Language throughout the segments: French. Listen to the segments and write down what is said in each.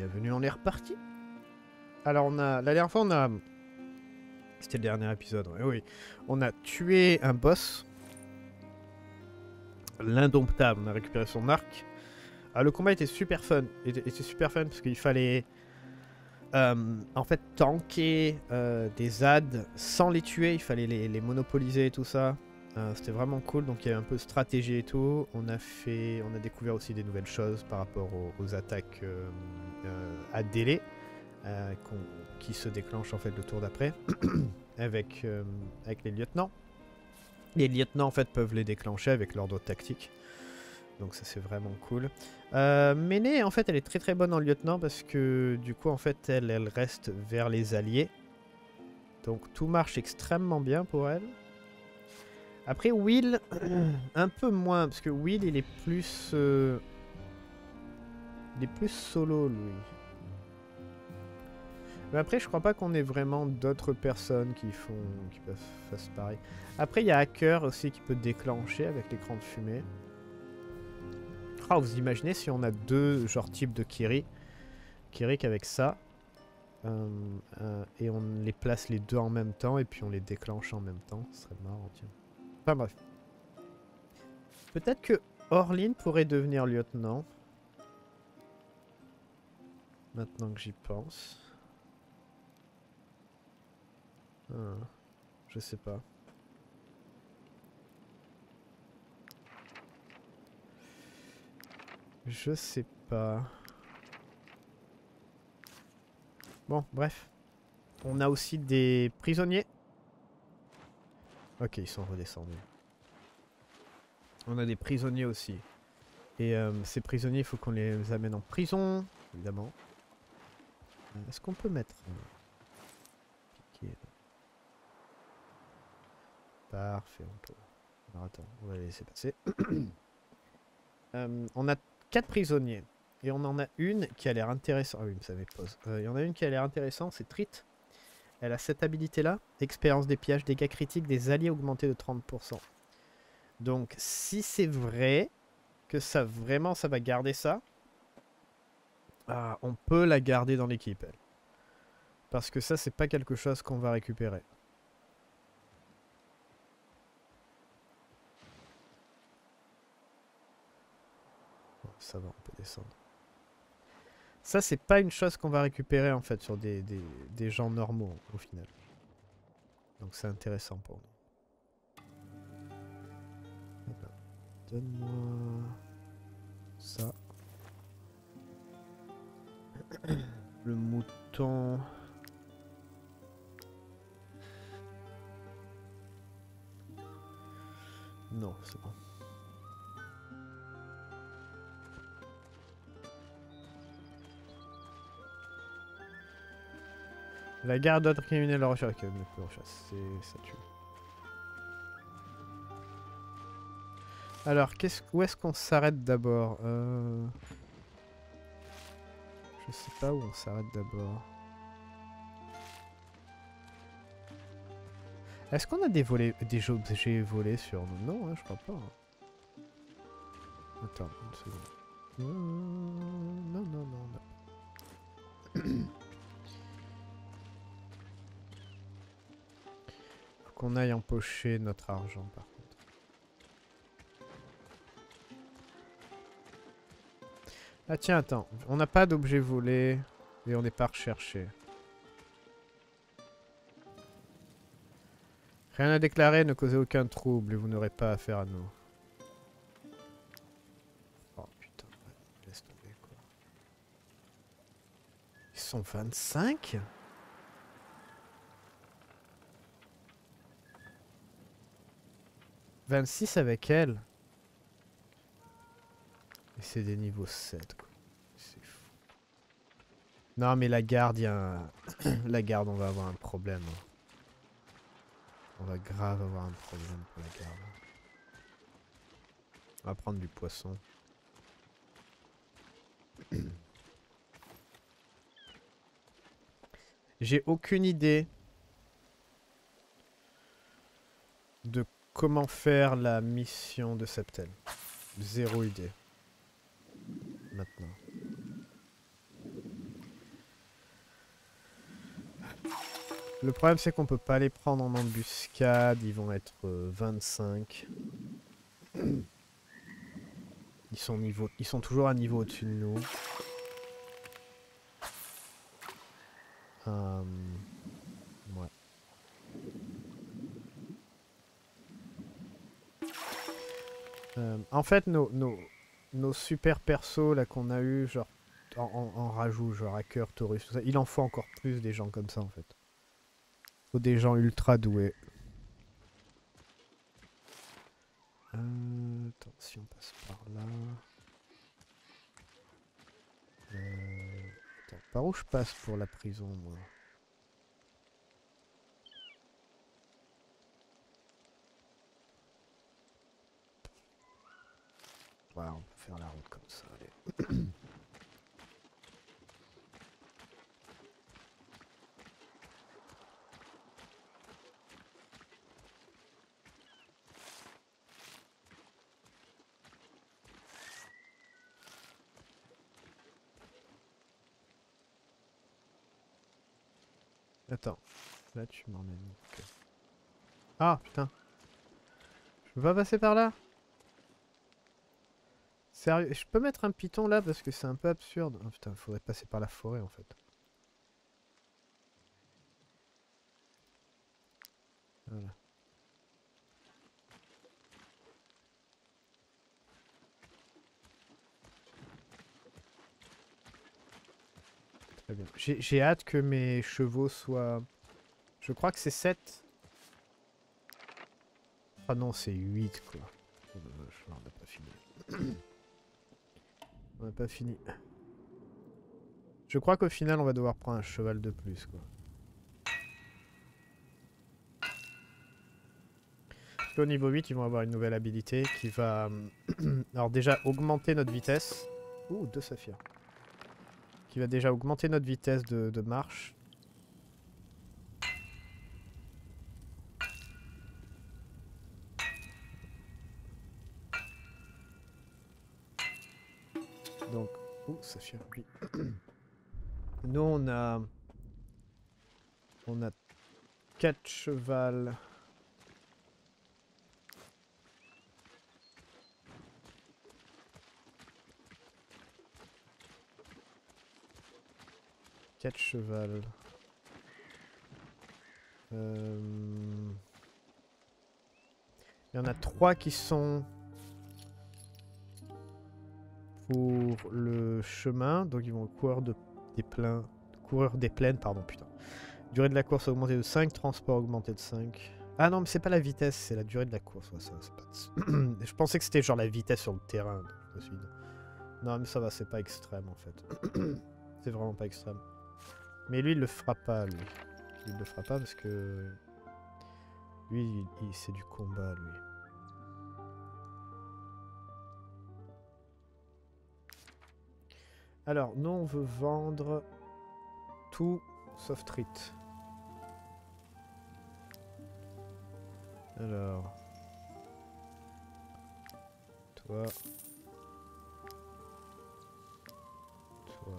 bienvenue, on est reparti. Alors on a, la dernière fois on a, c'était le dernier épisode, ouais, oui, on a tué un boss, l'indomptable, on a récupéré son arc. Ah, le combat était super fun, était super fun parce qu'il fallait euh, en fait tanker euh, des ZAD sans les tuer, il fallait les, les monopoliser et tout ça. Euh, C'était vraiment cool, donc il y avait un peu de stratégie et tout. On a fait, on a découvert aussi des nouvelles choses par rapport aux, attaques euh, euh, à délai qui se déclenchent en fait le tour d'après avec, avec les lieutenants. Les lieutenants en fait peuvent les déclencher avec l'ordre tactique. Donc ça c'est vraiment cool. Euh, Méné en fait elle est très très bonne en lieutenant parce que du coup en fait elle, elle reste vers les alliés. Donc tout marche extrêmement bien pour elle. Après Will, un peu moins parce que Will il est plus... euh, Il est plus solo lui. Mais après je crois pas qu'on ait vraiment d'autres personnes qui font... qui peuvent faire pareil. Après il y a Hacker aussi qui peut déclencher avec l'écran de fumée. Ah, vous imaginez si on a deux genre types de Kiri Kirik avec ça. euh, euh, et on les place les deux en même temps et puis on les déclenche en même temps. Ce serait marrant, tiens. Bref. Peut-être que Orlin pourrait devenir lieutenant. Maintenant que j'y pense. Ah, je sais pas. Je sais pas. Bon, bref. On a aussi des prisonniers. Ok, ils sont redescendus. On a des prisonniers aussi. Et euh, ces prisonniers, il faut qu'on les amène en prison, évidemment. Euh, Est-ce qu'on peut mettre... euh, Parfait, on peut... Alors attends, on va laisser passer. On a quatre prisonniers. Et on en a une qui a l'air intéressante. Ah oui, ça. Euh, Il y en a une qui a l'air intéressante, c'est Trit. Elle a cette habilité-là. Expérience des pillages, dégâts critiques des alliés augmentés de 30%. Donc, si c'est vrai que ça vraiment ça va garder ça, ah, on peut la garder dans l'équipe. Parce que ça, c'est pas quelque chose qu'on va récupérer. Ça va, on peut descendre. Ça, c'est pas une chose qu'on va récupérer en fait sur des, des, des gens normaux au final. Donc c'est intéressant pour nous. Donne-moi ça. Le mouton. Non, c'est bon. La garde d'autres criminels en recherche. Ok, en recherche, ça tue. Alors, où est-ce qu'on s'arrête d'abord euh... Je sais pas où on s'arrête d'abord. Est-ce qu'on a des volets, des objets volés sur nous? Non, hein, je crois pas. hein. Attends, une seconde. Euh, non, non. Qu'on aille empocher notre argent par contre. Ah tiens, attends. On n'a pas d'objet volé et on n'est pas recherché. Rien à déclarer, ne causez aucun trouble et vous n'aurez pas affaire à nous. Oh putain, laisse tomber quoi. Ils sont 25 26 avec elle. Et c'est des niveaux 7 quoi. C'est fou. Non mais la garde, y a un... la garde, on va avoir un problème. hein. On va grave avoir un problème pour la garde. On va prendre du poisson. J'ai aucune idée de Comment faire la mission de Septel? Zéro idée. Maintenant. Le problème c'est qu'on peut pas les prendre en embuscade, ils vont être euh, 25. Ils sont, ils sont toujours à niveau au-dessus de nous. Euh, Euh, en fait, nos, nos, nos super persos là qu'on a eu, genre en, rajout, genre hacker, Taurus, tout il en faut encore plus des gens comme ça en fait. Faut des gens ultra doués. Euh, attends, si on passe par là. Euh, attends, par où je passe pour la prison, moi? On peut faire la route comme ça, allez. Attends, là tu m'emmènes. Ah putain. Je peux pas passer par là? Sérieux, je peux mettre un piton là parce que c'est un peu absurde. Oh putain, faudrait passer par la forêt en fait. Voilà. J'ai hâte que mes chevaux soient... Je crois que c'est 7. Ah non, c'est 8 quoi. on n'a pas fini. on n'a pas fini. Je crois qu'au final, on va devoir prendre un cheval de plus quoi. Au niveau 8, ils vont avoir une nouvelle habilité qui va... Alors déjà, augmenter notre vitesse. Ouh, deux saphirs qui va déjà augmenter notre vitesse de, marche. Fait oui. Nous, on a... On a 4 chevals. 4 cheval. Euh, il y en a 3 qui sont pour le chemin, donc ils vont courir de, des pleins, courir des plaines, pardon, putain. Durée de la course augmentée de 5, transport augmenté de 5. Ah non, mais c'est pas la vitesse, c'est la durée de la course. ça, je pensais que c'était genre la vitesse sur le terrain. Non, mais ça va, c'est pas extrême en fait. c'est vraiment pas extrême. Mais lui, il le fera pas, lui. Il le fera pas parce que... Lui, il, c'est du combat, lui. Alors, nous, on veut vendre tout sauf Trit. Alors... Toi... Toi...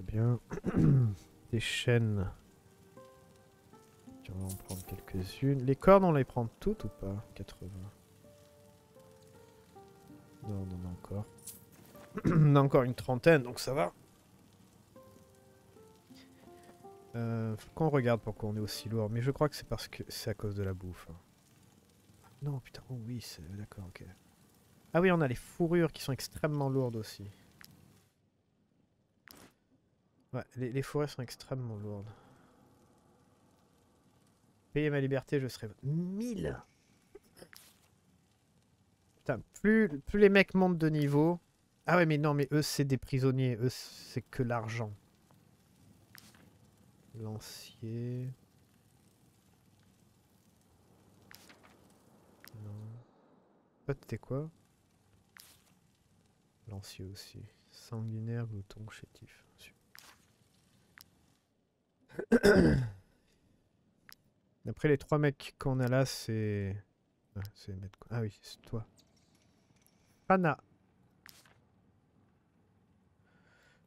bien. Des chaînes. On va en prendre quelques-unes. Les cordes, on les prend toutes ou pas? 80. Non, on en encore. on a encore une trentaine, donc ça va. Euh, faut qu'on regarde pourquoi on est aussi lourd. Mais je crois que c'est parce que c'est à cause de la bouffe. Hein. Non, putain, oh oui, c'est... D'accord, ok. Ah oui, on a les fourrures qui sont extrêmement lourdes aussi. Ouais, les, forêts sont extrêmement lourdes. Ma liberté, je serai... 1000 Putain, plus, plus les mecs montent de niveau... Ah ouais, mais non, mais eux, c'est des prisonniers. Eux, c'est que l'argent. Lancier... Non. Toi, t'es quoi? Lancier aussi. Sanguinaire, glouton, chétif. Après les trois mecs qu'on a là, c'est... Ah, ah oui, c'est toi. Anna.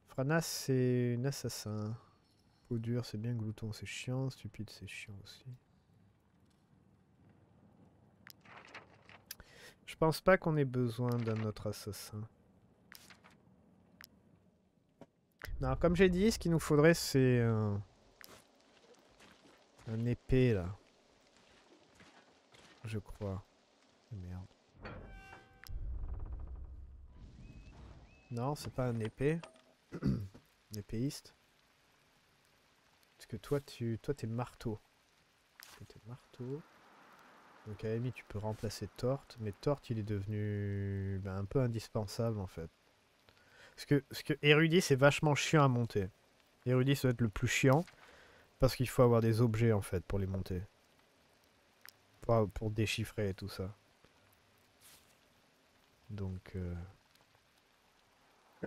Franas, c'est une assassin. Peau dure, c'est bien. Glouton, c'est chiant. Stupide, c'est chiant aussi. Je pense pas qu'on ait besoin d'un autre assassin. Non, comme j'ai dit, ce qu'il nous faudrait, c'est. Un épée, là. Je crois. Merde. Non, c'est pas un épée. un épéiste. Parce que toi, tu toi, t'es marteau. T'es marteau. Donc à tu peux remplacer Torte, mais Torte, il est devenu ben, un peu indispensable, en fait. Parce que, parce que Érudit, c'est vachement chiant à monter. Érudit, ça doit être le plus chiant, parce qu'il faut avoir des objets, en fait, pour les monter. Pour, déchiffrer tout ça. Donc... Euh,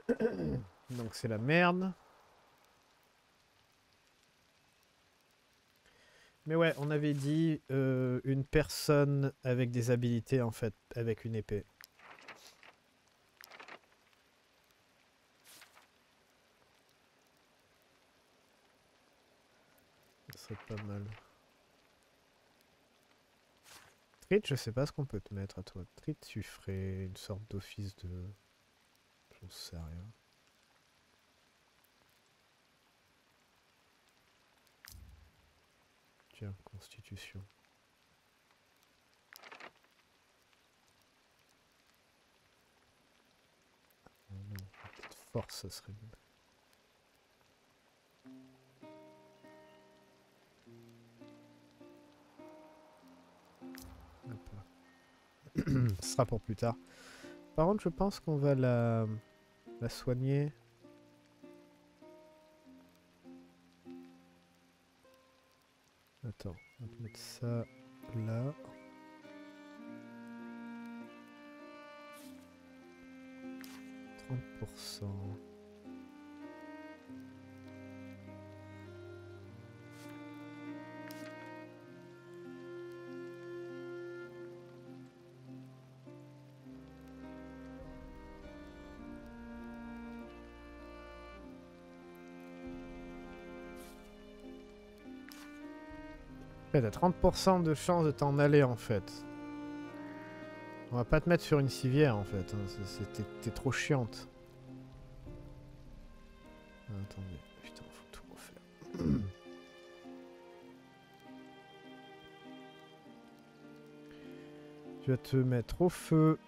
donc c'est la merde. Mais ouais, on avait dit euh, une personne avec des habilités en fait, avec une épée. Pas mal. Trit, je sais pas ce qu'on peut te mettre à toi. Trit, tu ferais une sorte d'office de... J'en sais rien. Tiens, constitution. Petite force, ça serait mieux. Ce sera pour plus tard. Par contre, je pense qu'on va la, la soigner. Attends, on va mettre ça là. Pour cent. T'as 30% de chance de t'en aller en fait. On va pas te mettre sur une civière en fait. Hein. T'es trop chiante. Ah, attendez, putain, faut tout refaire. tu vas te mettre au feu.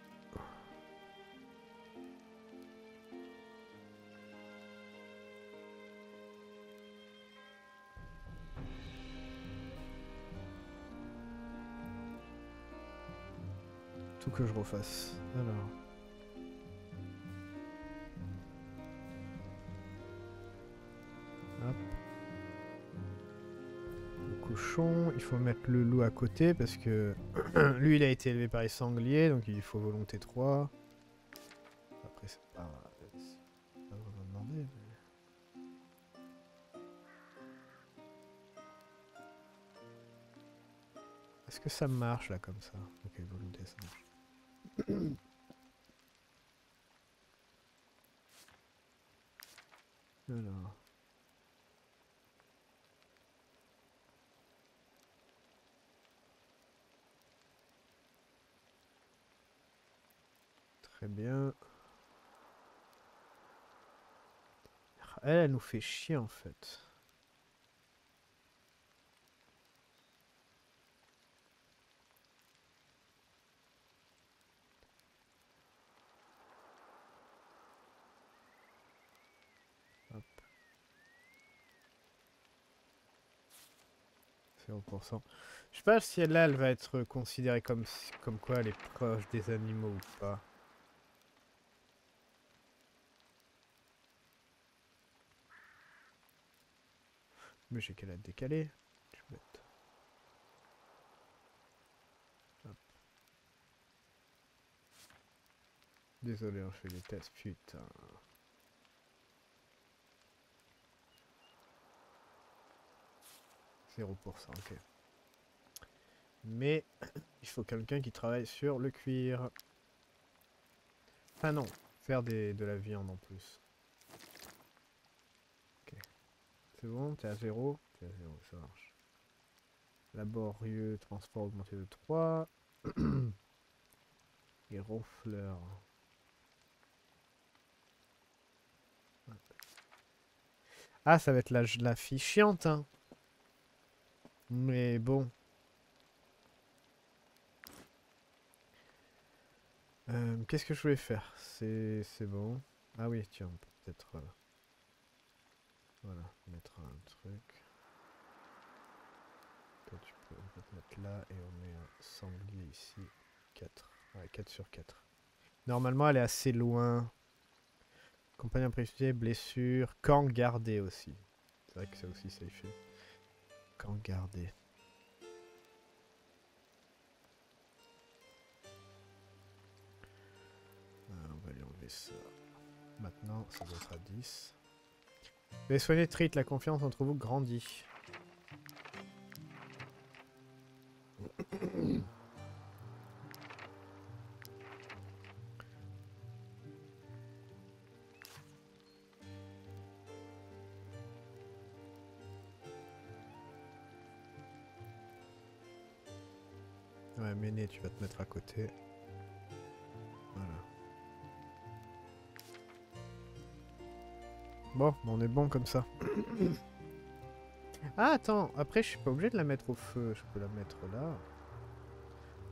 Que je refasse. Alors. Hop. Le cochon, il faut mettre le loup à côté parce que lui il a été élevé par les sangliers donc il faut volonté 3. Après c'est pas, pas vraiment demandé. Est-ce que ça marche là comme ça? Ok, volonté ça marche. Très bien. Elle, elle nous fait chier en fait. 0%. Je sais pas si elle, là, elle va être considérée comme, comme quoi elle est proche des animaux ou pas. Mais j'ai qu'elle a décalé. Je vais mettre. Désolé, on fait des tests, putain. 0%, ok. Mais il faut quelqu'un qui travaille sur le cuir. Enfin non, faire des, de la viande en plus. c'est bon, t'es à 0. T'es à 0, ça marche. Laborieux, transport augmenté de 3. Et ronfleur. Ah, ça va être la, la fille chiante, hein. Mais bon. Euh, Qu'est-ce que je voulais faire? C'est bon. Ah oui, tiens, on peut peut-être... Euh, voilà, mettre un truc. Toi, tu peux, te mettre là et on met un sanglier ici. 4. Ouais, 4 sur 4. Normalement, elle est assez loin. Compagnie précisé, blessure. Camp gardé aussi. C'est vrai que ça aussi, ça y fait. Camp gardé. Ah, on va lui enlever ça. Maintenant, ça doit être à 10. Mais soignez Trit, la confiance entre vous grandit. Tu vas te mettre à côté. Voilà. Bon, on est bon comme ça. ah, attends, après, je suis pas obligé de la mettre au feu. Je peux la mettre là.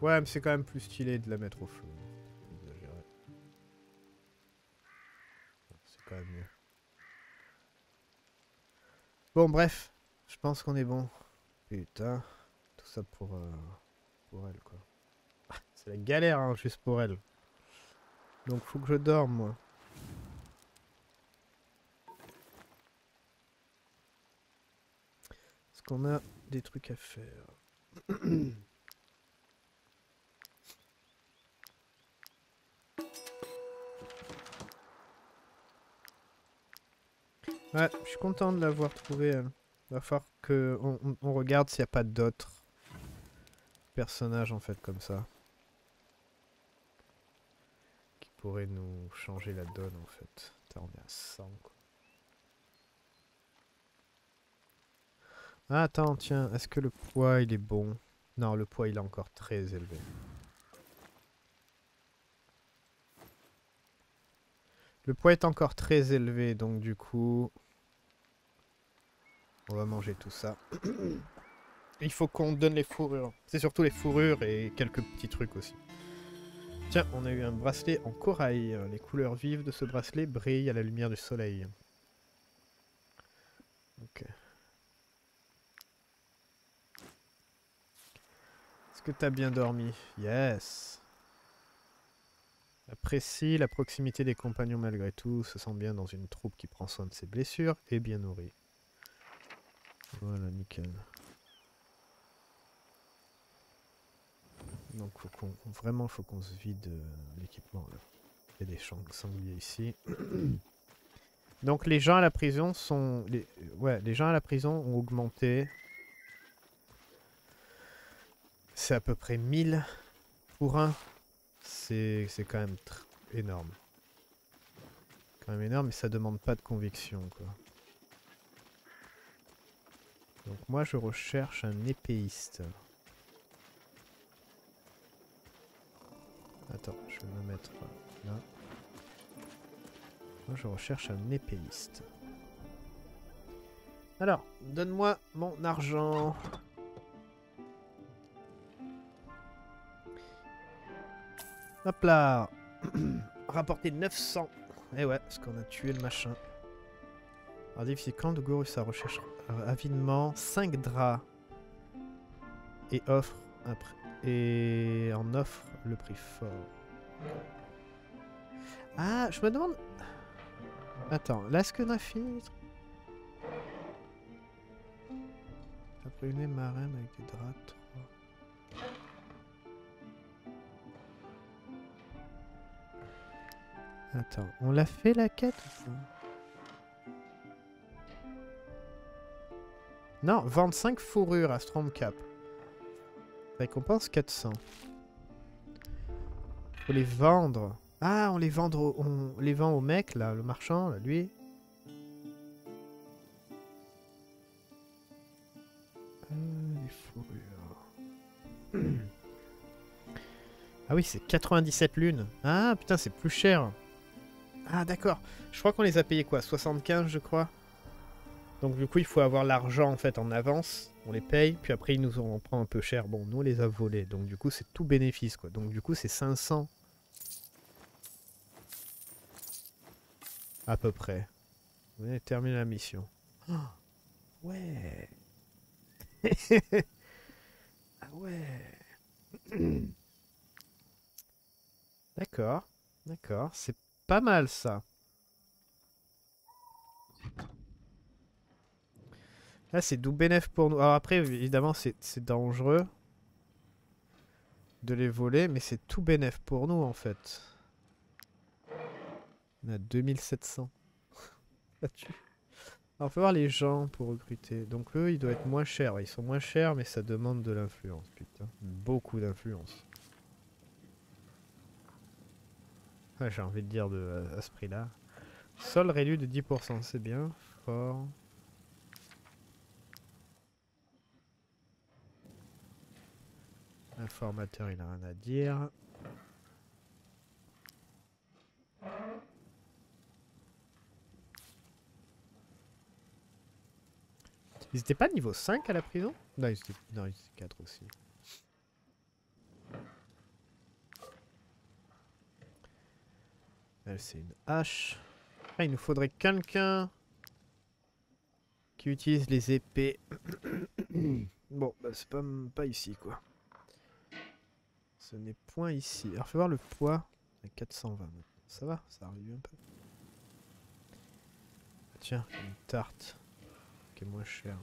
Ouais, mais c'est quand même plus stylé de la mettre au feu. C'est quand même mieux. Bon, bref. Je pense qu'on est bon. Putain. Tout ça pour... Euh pour elle, quoi. C'est la galère, hein, juste pour elle. Donc faut que je dorme, moi. Est-ce qu'on a des trucs à faire Ouais, je suis content de l'avoir trouvé. Il va falloir que on, on regarde s'il n'y a pas d'autres personnages en fait comme ça. Qui pourraient nous changer la donne en fait. On est à 100 quoi. Ah, attends, tiens, est-ce que le poids il est bon? Non, le poids il est encore très élevé. Le poids est encore très élevé, donc du coup... On va manger tout ça. Il faut qu'on donne les fourrures. C'est surtout les fourrures et quelques petits trucs aussi. Tiens, on a eu un bracelet en corail. Les couleurs vives de ce bracelet brillent à la lumière du soleil. Ok. Est-ce que t'as bien dormi? Yes Apprécie la proximité des compagnons malgré tout, se sent bien dans une troupe qui prend soin de ses blessures et bien nourrie. Voilà, nickel. Donc faut qu'on vraiment faut qu'on se vide euh, l'équipement Il y a des sangliers ici. Donc les gens à la prison sont les ouais, les gens à la prison ont augmenté. C'est à peu près 1000 pour un. C'est quand même énorme. Quand même énorme mais ça demande pas de conviction quoi. Donc moi je recherche un épéiste. Attends, je vais me mettre là. Moi, je recherche un épéiste. Alors, donne-moi mon argent. Hop là Rapporter 900. Eh ouais, parce qu'on a tué le machin. Alors, difficile, quand de Gourou ça recherche avidement 5 draps. Et offre et en offre le prix fort. Ah, je me demande... Attends, a fini Après une marraine avec des draps 3. Attends, on l'a fait la quête ou Non, vendre 5 fourrures à Stromcap. Récompense 400. Faut les vendre. Ah, on les, vendre on les vend au mec, là, le marchand, là, lui. Euh, les fourrures. ah oui, c'est 97 lunes. Ah, putain, c'est plus cher. Ah, d'accord. Je crois qu'on les a payés, quoi? 75, je crois? Donc du coup, il faut avoir l'argent en fait en avance. On les paye, puis après ils nous en prend un peu cher. Bon, nous on les a volés, donc du coup c'est tout bénéfice quoi. Donc du coup c'est 500 à peu près. On a terminé la mission. Ah, ouais. ah ouais. D'accord, d'accord, c'est pas mal ça. Là, c'est doux bénéf pour nous. Alors après, évidemment, c'est dangereux de les voler, mais c'est tout bénéf pour nous, en fait. On a 2700. Alors, on peut voir les gens pour recruter. Donc eux, ils doivent être moins chers. Ils sont moins chers, mais ça demande de l'influence, putain. Beaucoup d'influence. J'ai envie de dire de, à, ce prix-là. Sol réduit de 10%, c'est bien. Fort. Informateur, il a rien à dire. Ils étaient pas niveau 5 à la prison? Non, ils étaient, non, ils étaient 4 aussi. C'est une hache. Ah, il nous faudrait quelqu'un qui utilise les épées. bon, bah, c'est pas ici, quoi. Ce n'est point ici. Alors, fais voir le poids. 420 Ça va, ça arrive un peu. Tiens, une tarte qui est moins chère.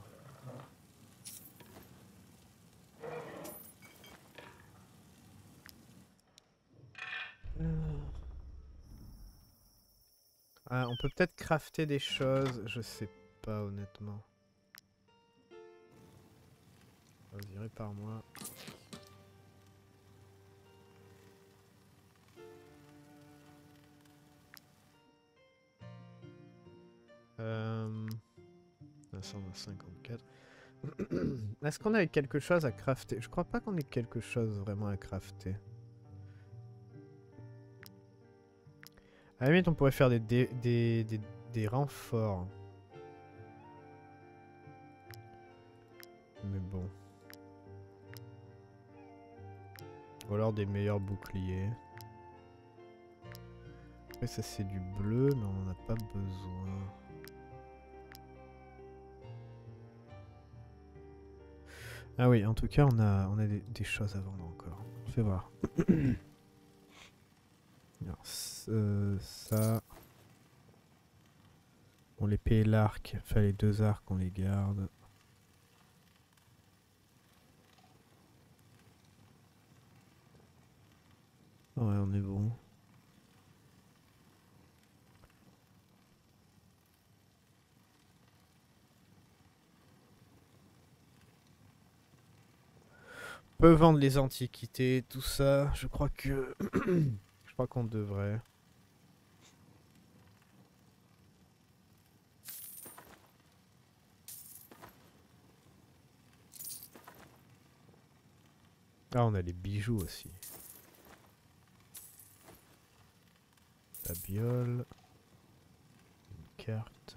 Ah, on peut peut-être crafter des choses, je sais pas honnêtement. On virer par moi. 954. Est-ce qu'on a quelque chose à crafter? Je crois pas qu'on ait quelque chose vraiment à crafter. À la limite, on pourrait faire des, renforts. Mais bon. Ou alors des meilleurs boucliers. Après ça c'est du bleu, mais on n'en a pas besoin. Ah oui, en tout cas on a, on a des, des choses à vendre encore. Fais voir. Alors, euh, ça... On les paye l'arc, enfin les deux arcs on les garde. Ouais, on est bon. Peut vendre les antiquités, tout ça. Je crois que... Je crois qu'on devrait. Ah, on a les bijoux aussi. La biole. Une carte.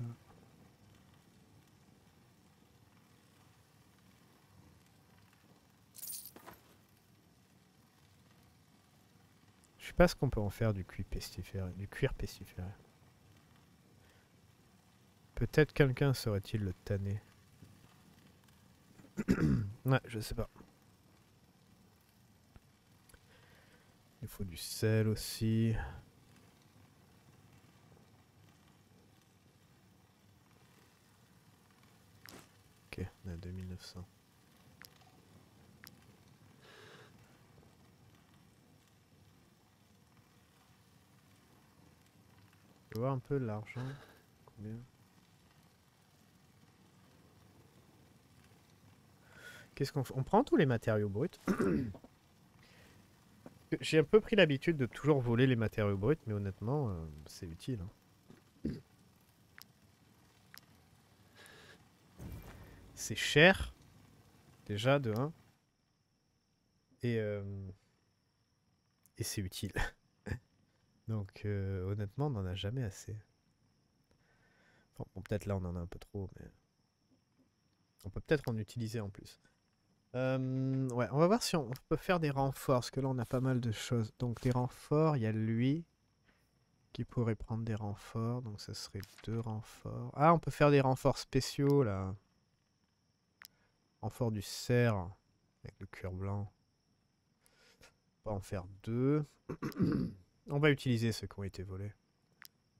Pas ce qu'on peut en faire du cuir pestiféré. Du cuir pestiféré. Peut-être quelqu'un saurait-il le tanner. ouais, je sais pas. Il faut du sel aussi. Ok, on a 2900. Je un peu l'argent. Combien? Qu'est-ce qu'on On prend tous les matériaux bruts. J'ai un peu pris l'habitude de toujours voler les matériaux bruts, mais honnêtement, euh, c'est utile. Hein. C'est cher, déjà, de 1. Et... Euh, et c'est utile. Donc euh, honnêtement, on n'en a jamais assez. Bon, peut-être là on en a un peu trop, mais on peut peut-être en utiliser en plus. Euh, ouais, on va voir si on peut faire des renforts, parce que là on a pas mal de choses. Donc des renforts, il y a lui qui pourrait prendre des renforts, donc ça serait deux renforts. Ah, on peut faire des renforts spéciaux là. Renfort du cerf avec le cuir blanc. On va en faire deux. on va utiliser ceux qui ont été volés.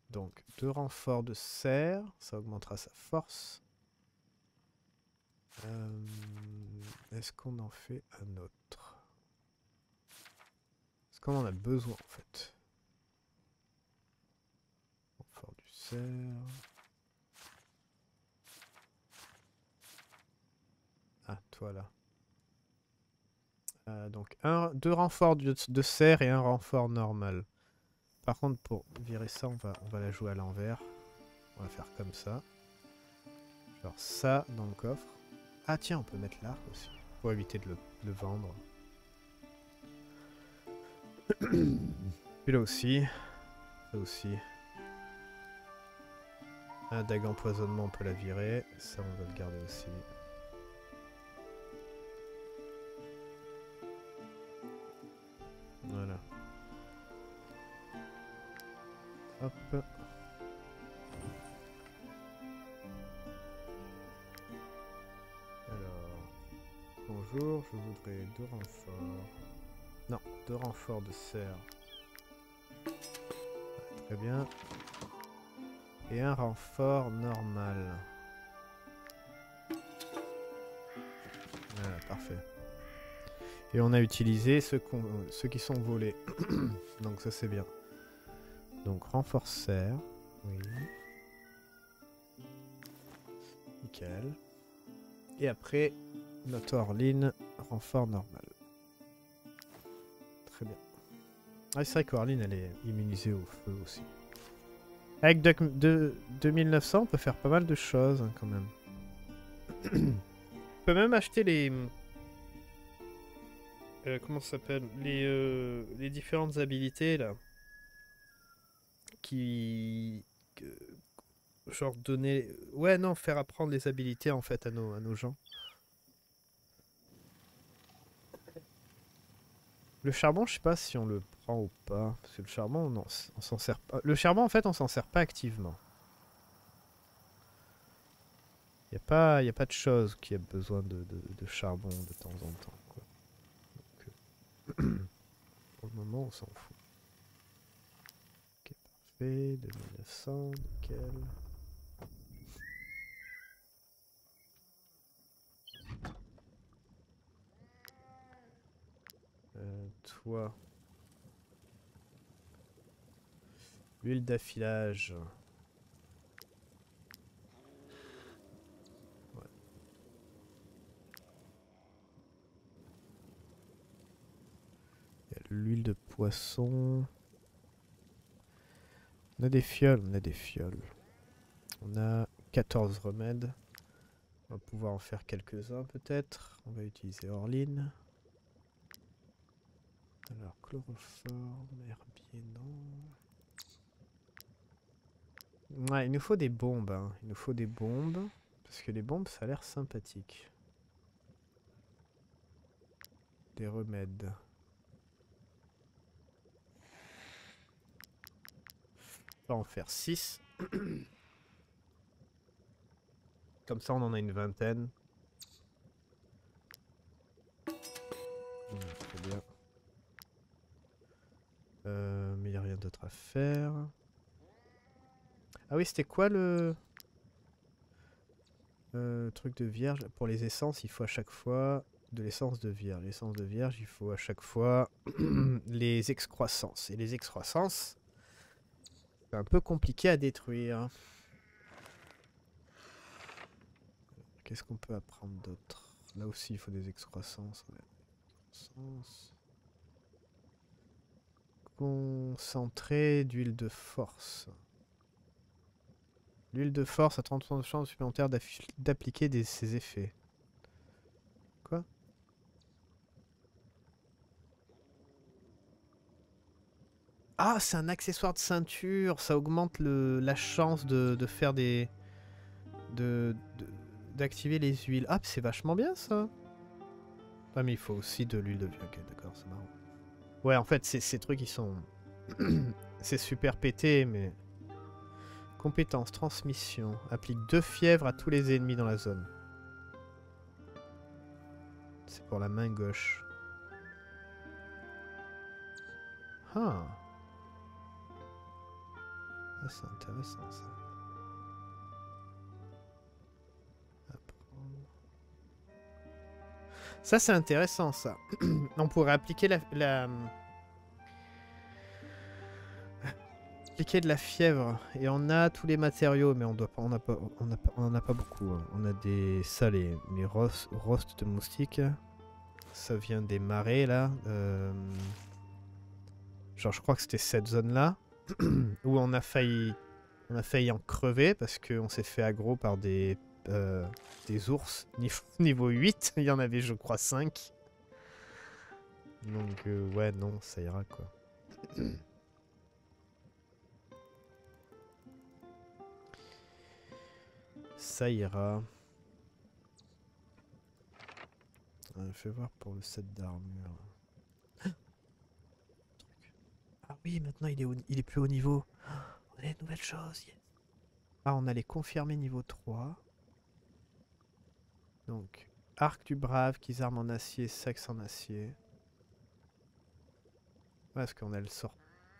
Donc deux renforts de cerf, ça augmentera sa force. Euh, est-ce qu'on en fait un autre? Est-ce qu'on en a besoin en fait? Renfort du cerf. Ah, toi là. Euh, donc un, deux renforts de serre et un renfort normal. Par contre, pour virer ça, on va, on la jouer à l'envers. On va faire comme ça. Genre ça dans le coffre. Ah tiens, on peut mettre l'arc aussi. Pour éviter de le, vendre. Puis là aussi. Ça aussi. Un dague empoisonnement, on peut la virer. Ça, on va le garder aussi. Alors. Bonjour, je voudrais deux renforts. Non, deux renforts de serre. Très bien. Et un renfort normal. Voilà, parfait. Et on a utilisé ceux qui sont volés. Donc ça c'est bien. Donc renforceur. Oui. Nickel. Et après, notre Orline, renfort normal. Très bien. Ah, c'est vrai qu'Orline, elle est immunisée au feu aussi. Avec de, 2900, on peut faire pas mal de choses hein, quand même. on peut même acheter les... Euh, comment ça s'appelle? Les, euh, les différentes habilités là. Genre donner... Ouais non, faire apprendre les habilités en fait à nos, à nos gens. Le charbon, je sais pas si on le prend ou pas. Parce que le charbon, non, on s'en sert pas. Le charbon, en fait, on s'en sert pas activement. Il n'y a, pas, a pas de chose qui a besoin de, de, charbon de temps en temps. Quoi. Euh, pour le moment, on s'en fout. Parfait. 2900, nickel. Euh, toi. Huile d'affilage. L'huile de poisson. On a des fioles, on a des fioles. On a 14 remèdes. On va pouvoir en faire quelques-uns peut-être. On va utiliser Orline. Alors, chloroforme, herbier, non. Ouais, il nous faut des bombes. Hein. Il nous faut des bombes. Parce que les bombes, ça a l'air sympathique. Des remèdes. En faire 6. Comme ça, on en a une vingtaine. Euh, mais il n'y a rien d'autre à faire. Ah oui, c'était quoi le... Euh, truc de vierge? Pour les essences, il faut à chaque fois de l'essence de vierge. L'essence de vierge, il faut à chaque fois les excroissances. Et les excroissances, un peu compliqué à détruire. Qu'est-ce qu'on peut apprendre d'autre? Là aussi, il faut des excroissances. Concentré d'huile de force. L'huile de force a 30% de chance supplémentaire d'appliquer ses effets. Ah, c'est un accessoire de ceinture. Ça augmente la chance de, de faire des... De... D'activer les huiles. Ah, c'est vachement bien ça. Ah, mais il faut aussi de l'huile de vie. Ok, d'accord, c'est marrant. Ouais, en fait, ces trucs, ils sont... c'est super pété, mais... Compétence, transmission. Applique deux fièvres à tous les ennemis dans la zone. C'est pour la main gauche. Ah. C'est intéressant ça. Ça c'est intéressant ça. On pourrait appliquer la, appliquer de la fièvre et on a tous les matériaux mais on doit pas on a pas a pas, beaucoup hein. on a des ça les, les rost, de moustiques ça vient des marais là euh, genre je crois que c'était cette zone là où on a failli on a failli en crever parce qu'on s'est fait aggro par des euh, des ours niveau, niveau 8 il y en avait je crois 5 donc euh, ouais non ça ira quoi Ça ira. Euh, fais voir pour le set d'armure. Ah oui, maintenant il est, plus haut niveau. on a une nouvelle chose. Ah, on allait confirmer niveau 3. Donc, arc du brave, qu'ils arment en acier, sexe en acier. Parce qu'on a le sort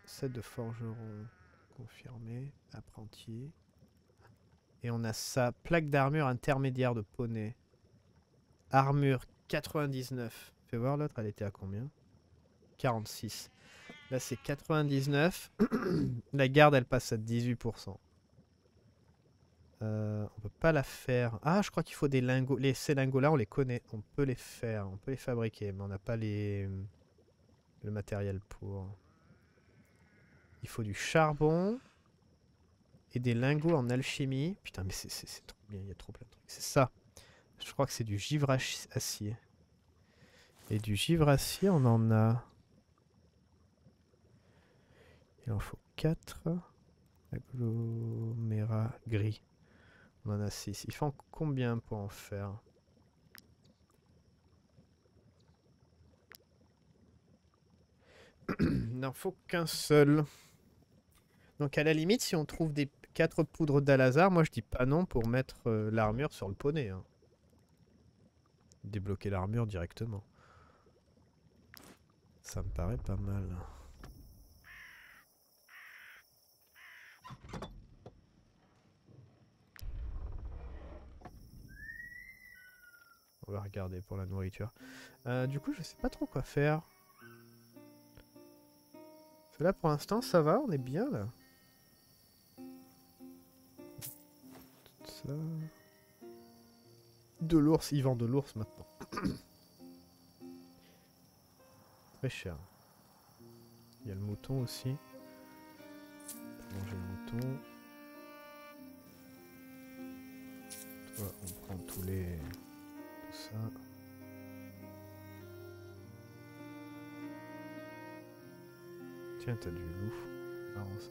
set de forgeron confirmé, apprenti. Et on a sa plaque d'armure intermédiaire de poney. Armure 99. Fais voir l'autre, elle était à combien? 46. Là c'est 99. la garde elle passe à 18%. Euh, on peut pas la faire. Ah, je crois qu'il faut des lingots. Les, ces lingots là, on les connaît. On peut les faire. On peut les fabriquer. Mais on n'a pas les... le matériel pour. Il faut du charbon et des lingots en alchimie. Putain, mais c'est trop bien, il y a trop plein de trucs. C'est ça. Je crois que c'est du givre acier. Et du givre acier, on en a... Il en faut 4. Agglomérat gris. On en a 6. Il faut combien pour en faire? Il n'en faut qu'un seul. Donc à la limite, si on trouve des 4 poudres d'Alazar, moi je dis pas non pour mettre euh, l'armure sur le poney. Hein. Débloquer l'armure directement. Ça me paraît pas mal. On va regarder pour la nourriture. Euh, du coup, je sais pas trop quoi faire. Là, pour l'instant, ça va, on est bien là. De l'ours, il vend de l'ours maintenant. Très cher. Il y a le mouton aussi. Manger le mouton. On prend tous les... Ça. Tiens, t'as du loup. Marrant ça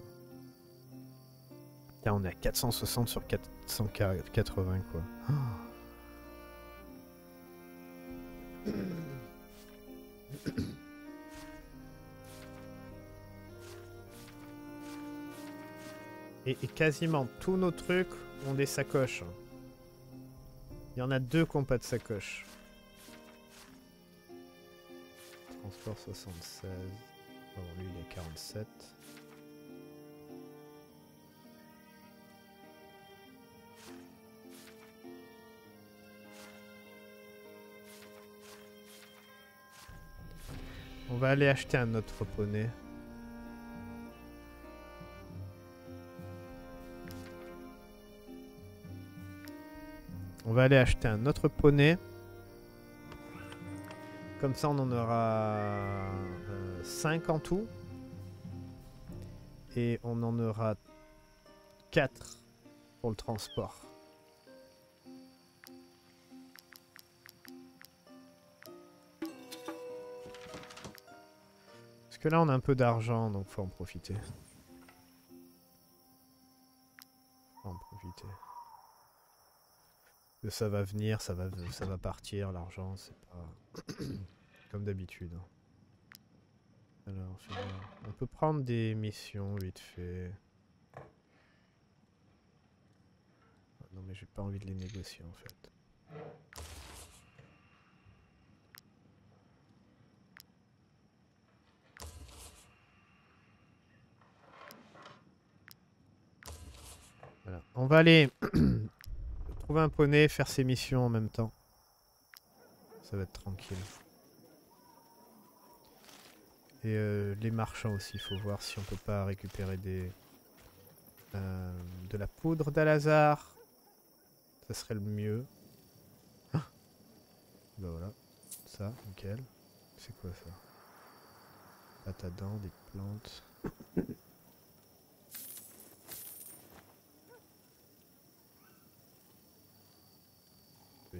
on est à 460 sur 480 quoi. Et, quasiment tous nos trucs ont des sacoches. Il y en a deux qui n'ont pas de sacoche. Transport 76. Bon, lui il est 47. On va aller acheter un autre poney. On va aller acheter un autre poney. Comme ça, on en aura 5 euh, en tout. Et on en aura 4 pour le transport. que là, on a un peu d'argent, donc faut en profiter. Que ça va venir, ça va, ça va partir, l'argent, c'est pas... Comme d'habitude. hein. Alors, on peut prendre des missions vite fait. Ah Non mais j'ai pas envie de les négocier en fait. Voilà. On va aller trouver un poney, faire ses missions en même temps. Ça va être tranquille. Et euh, les marchands aussi, faut voir si on peut pas récupérer des euh, de la poudre d'Alazar. Ça serait le mieux. Ah bah voilà, ça, nickel. C'est quoi ça? Dents, des plantes.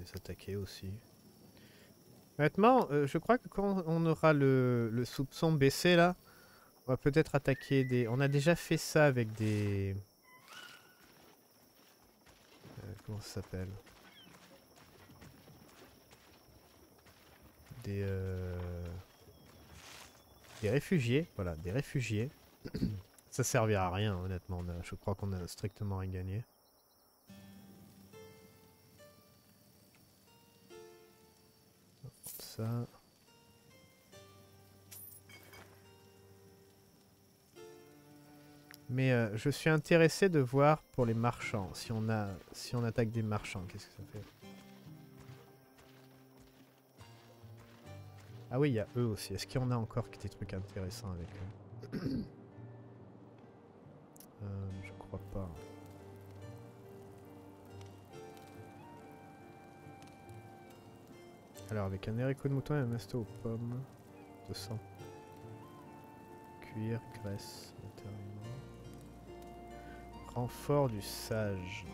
S'attaquer aussi. Honnêtement, euh, je crois que quand on aura le, le soupçon baissé là, on va peut-être attaquer des... On a déjà fait ça avec des... Euh, comment ça s'appelle? Des... euh, Des réfugiés, voilà, des réfugiés. ça servira à rien honnêtement, je crois qu'on a strictement rien gagné. Mais euh, je suis intéressé de voir pour les marchands, si on a, si on attaque des marchands, qu'est-ce que ça fait? Ah oui, il y a eux aussi. Est-ce qu'il y en a encore des trucs intéressants avec eux? Euh, Je crois pas. Alors avec un haricot de mouton et un masto aux pommes, 200. Cuir, graisse, matériaux. Renfort du sage.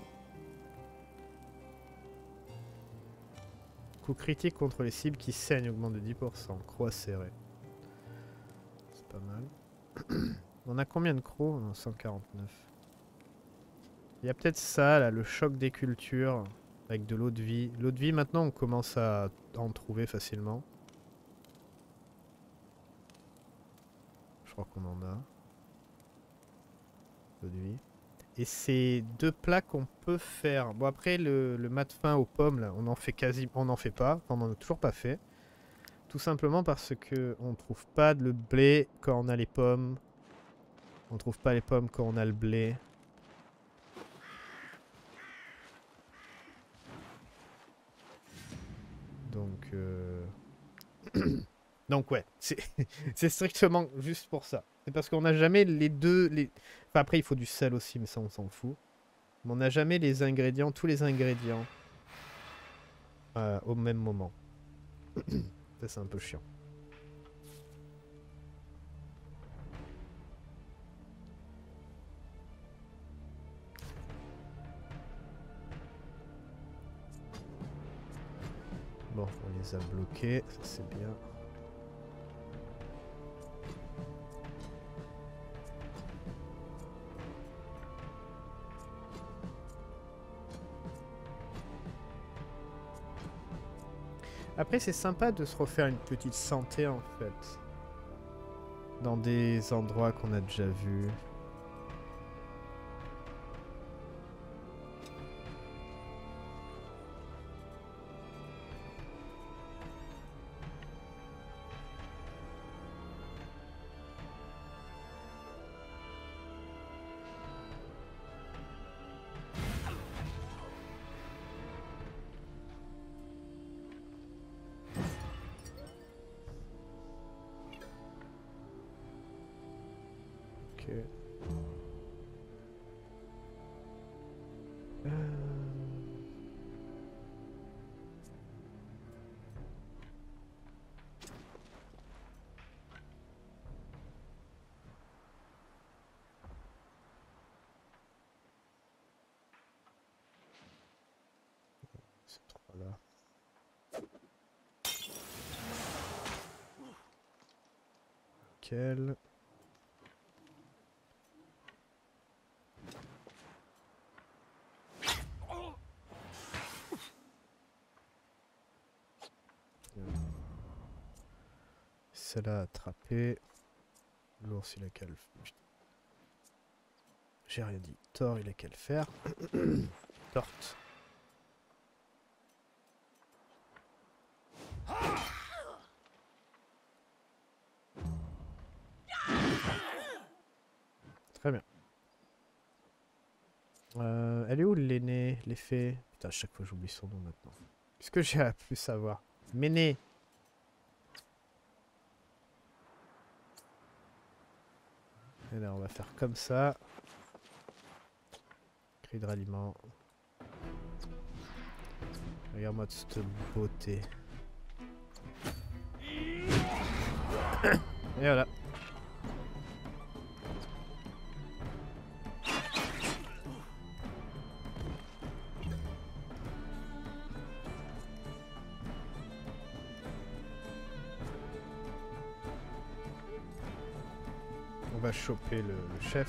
Coup critique contre les cibles qui saignent augmente de 10%. Croix serrée. C'est pas mal. On a combien de crocs? On en a 149. Il y a peut-être ça là, le choc des cultures avec de l'eau de vie. L'eau de vie maintenant on commence à en trouver facilement. Je crois qu'on en a. L'eau de vie. Et c'est deux plats qu'on peut faire. Bon après le, le mat fin aux pommes là, on en fait quasi, on n'en fait pas, on en a toujours pas fait. Tout simplement parce que on trouve pas le blé quand on a les pommes. On trouve pas les pommes quand on a le blé. Donc euh, donc ouais, c'est strictement juste pour ça. C'est parce qu'on n'a jamais les deux Enfin, après, il faut du sel aussi, mais ça, on s'en fout. Mais on n'a jamais les ingrédients, tous les ingrédients, euh, au même moment. ça, c'est un peu chiant. Les a c'est bien. Après, c'est sympa de se refaire une petite santé en fait. Dans des endroits qu'on a déjà vus. Nickel. Celle-là attrapée. L'ours il a qu'à le... J'ai rien dit. Thor il a qu'à le faire. Torte. Très bien. Euh, elle est où l'effet Putain, à chaque fois j'oublie son nom maintenant. Qu'est-ce que j'ai à plus savoir Méné Et là, on va faire comme ça. Cri de ralliement. Regarde-moi de cette beauté. Et voilà. Choper le, le chef.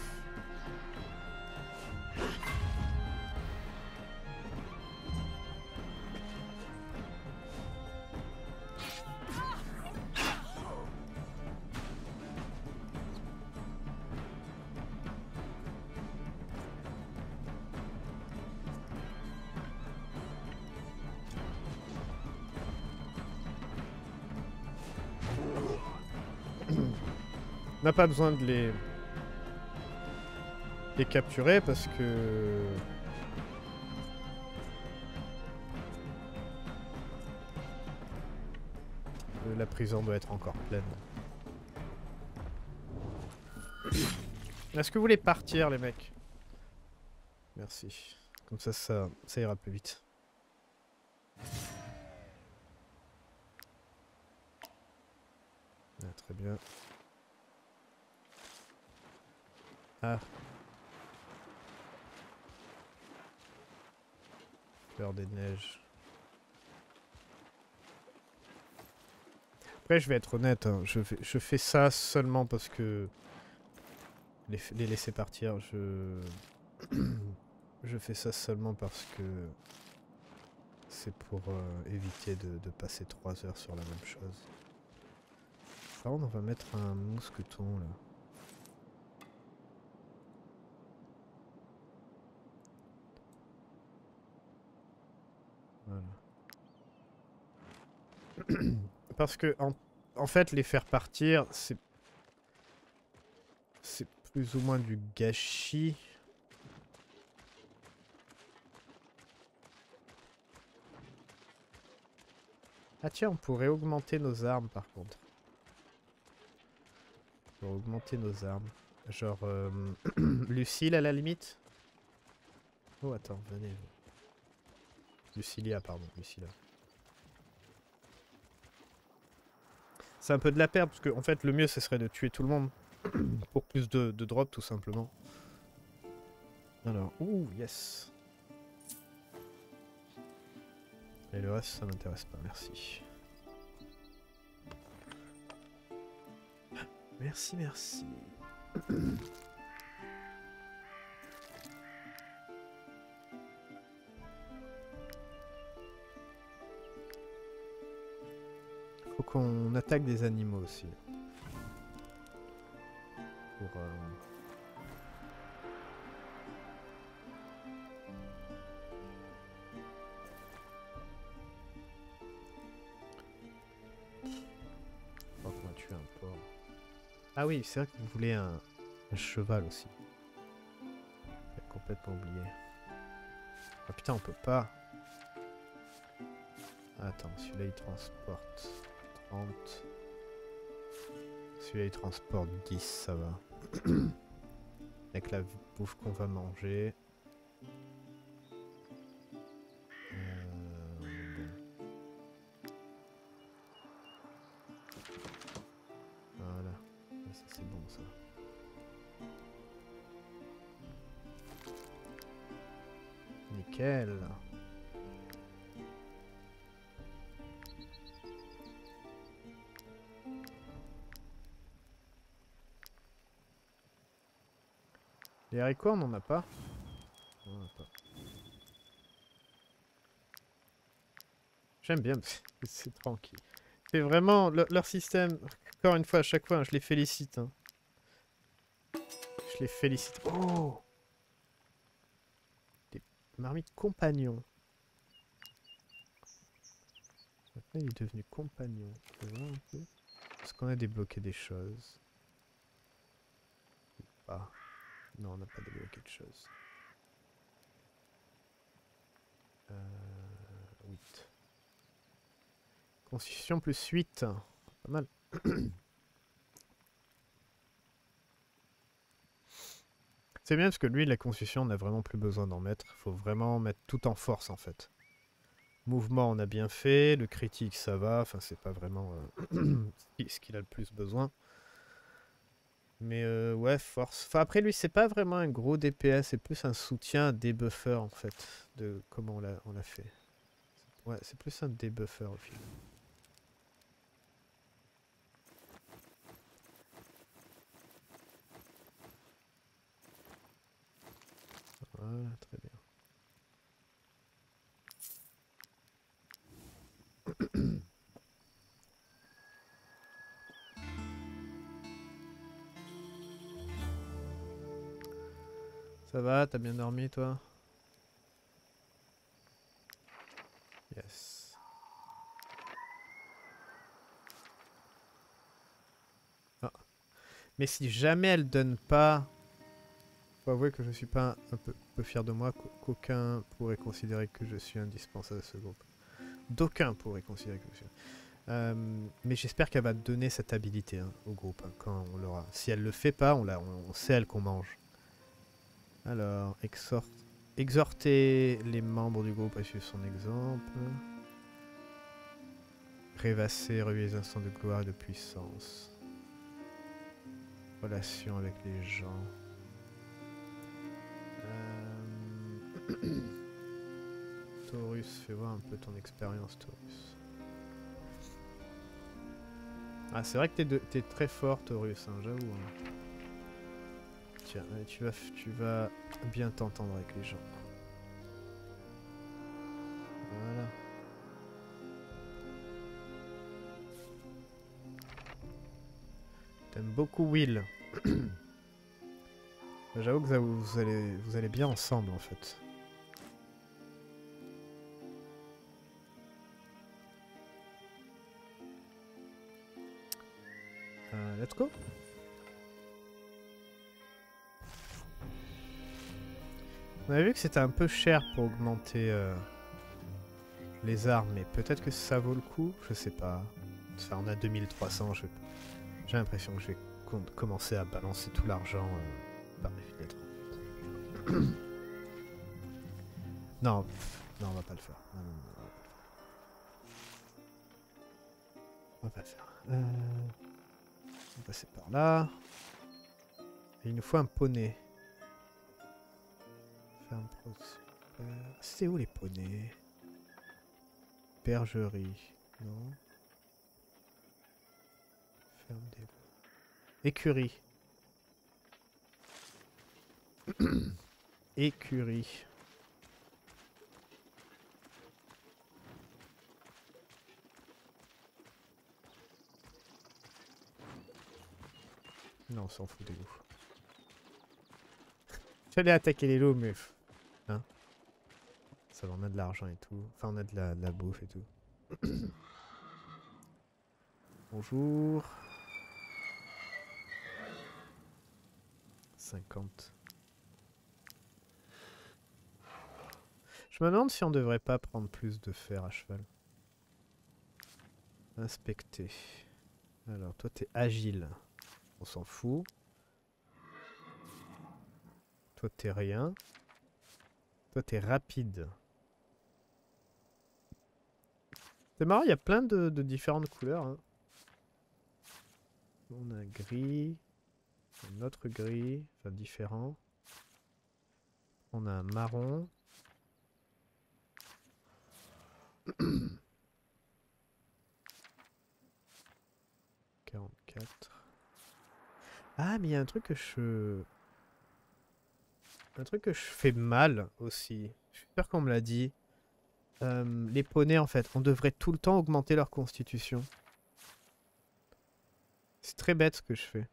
N'a pas besoin de les... capturer parce que... La prison doit être encore pleine. Est-ce que vous voulez partir les mecs? Merci. Comme ça, ça ira plus vite. Ah, très bien. Ah. Des neiges. Après, je vais être honnête, hein, je, fais, ça seulement parce que les laisser partir, je... je fais ça seulement parce que c'est pour euh, éviter de, de passer 3 heures sur la même chose. Par contre, on va mettre un mousqueton là. Voilà. Parce que en, fait, les faire partir, c'est c'est plus ou moins du gâchis. Ah tiens, on pourrait augmenter nos armes par contre. Pour augmenter nos armes. Genre euh, Lucille à la limite? Oh attends, venez. Lucilia, pardon, Lucilia. C'est un peu de la perte, parce que en fait, le mieux, ce serait de tuer tout le monde. pour plus de, de drop, tout simplement. Alors, ouh, yes. Et le reste, ça m'intéresse pas, merci. Merci, merci. qu'on attaque des animaux aussi. Pour, euh, tuer un porc? Ah oui, c'est vrai que vous voulez un, cheval aussi. Complètement oublié. Ah putain, on peut pas. Attends, celui-là il transporte 30. Celui-là il transporte 10, ça va. Avec la bouffe qu'on va manger. Euh, Les haricots, on n'en a pas. On en a pas. J'aime bien, c'est tranquille. C'est vraiment le- leur système. Encore une fois, à chaque fois, hein, je les félicite. hein. Je les félicite. Oh Des marmites compagnons. Maintenant, il est devenu compagnon. Est-ce qu'on a débloqué des choses? Non, on n'a pas débloqué de choses. Euh, 8. Constitution plus 8. Pas mal. C'est bien parce que lui, la constitution, on n'a vraiment plus besoin d'en mettre. Il faut vraiment mettre tout en force en fait. Mouvement, on a bien fait. Le critique, ça va. Enfin, c'est pas vraiment euh, ce qui- ce qu'il a le plus besoin. Mais euh, ouais, force. Après, lui, c'est pas vraiment un gros DPS. C'est plus un soutien, un debuffer en fait. De comment on l'a fait. Ouais, c'est plus un debuffer au final. Voilà, très bien. Ça va, t'as bien dormi toi? Yes. Ah. Mais si jamais elle donne pas... Faut avouer que je suis pas un peu, fier de moi, qu'au- qu'aucun pourrait considérer que je suis indispensable à ce groupe. D'aucuns pourraient considérer que je suis... Euh, mais j'espère qu'elle va donner cette habilité hein, au groupe hein, quand on l'aura. Si elle le fait pas, on, on sait elle qu'on mange. Alors, exhorte, exhorter les membres du groupe à suivre son exemple. Rêvasser, revivre les instants de gloire et de puissance. Relation avec les gens. Euh, Taurus, fais voir un peu ton expérience, Taurus. Ah, c'est vrai que t'es très fort, Taurus, hein, j'avoue. hein. Tu vas, tu vas bien t'entendre avec les gens. Voilà. T'aimes beaucoup Will. J'avoue que vous allez, vous allez bien ensemble en fait. Euh, let's go. On avait vu que c'était un peu cher pour augmenter euh, les armes, mais peut-être que ça vaut le coup, je sais pas. Enfin, on a 2300, je- j'ai l'impression que je vais com- commencer à balancer tout l'argent euh, par les fenêtres. non, pff, non, on va pas le faire. Non, non, non, on va pas le faire. On va pas le faire. Euh, on va passer par là. Et il nous faut un poney. Super. C'est où les poneys? Bergerie. Non? Écurie. Écurie. Non, on s'en fout des loups. J'allais attaquer les loups, mais... on a de l'argent et tout. Enfin, on a de la, de la bouffe et tout. Bonjour. 50. Je me demande si on devrait pas prendre plus de fer à cheval. Inspecter. Alors, toi, t'es agile. On s'en fout. Toi, t'es rien. Toi, t'es rapide. C'est marrant, il y a plein de, différentes couleurs. hein. On a un gris. Un autre gris. Enfin, différent. On a un marron. Ah, mais il y a un truc que je... Un truc que je fais mal aussi. Je suis sûr qu'on me l'a dit. Euh, les poneys, en fait, on devrait tout le temps augmenter leur constitution. C'est très bête ce que je fais.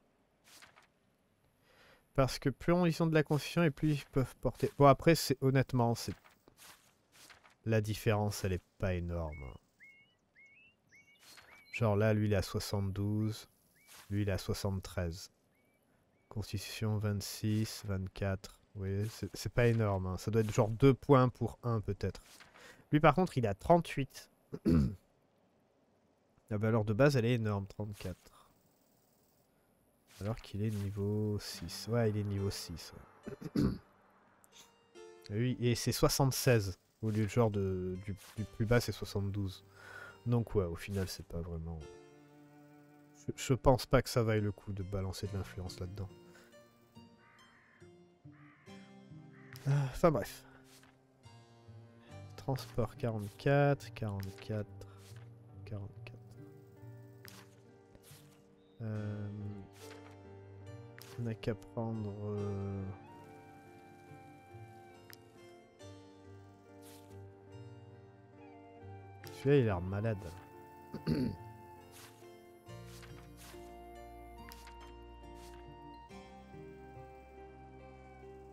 Parce que plus on, ils ont de la constitution et plus ils peuvent porter... Bon, après, c'est honnêtement, c'est... La différence, elle est pas énorme. Genre là, lui, il est à 72. Lui, il est à 73. Constitution 26, 24. Oui, c'est c'est pas énorme. hein. Ça doit être genre 2 points pour 1 peut-être. Lui, par contre, il à 38. La valeur de base, elle est énorme, 34. Alors qu'il est niveau 6. Ouais, il est niveau 6. ouais. oui, et c'est 76. Au lieu de genre de, du, du plus bas, c'est 72. Donc ouais, au final, c'est pas vraiment... Je, je pense pas que ça vaille le coup de balancer de l'influence là-dedans. Ah, Enfin bref. Transport 44, 44, 44. Euh, on n'a qu'à prendre... euh, Celui-là, il a l'air malade.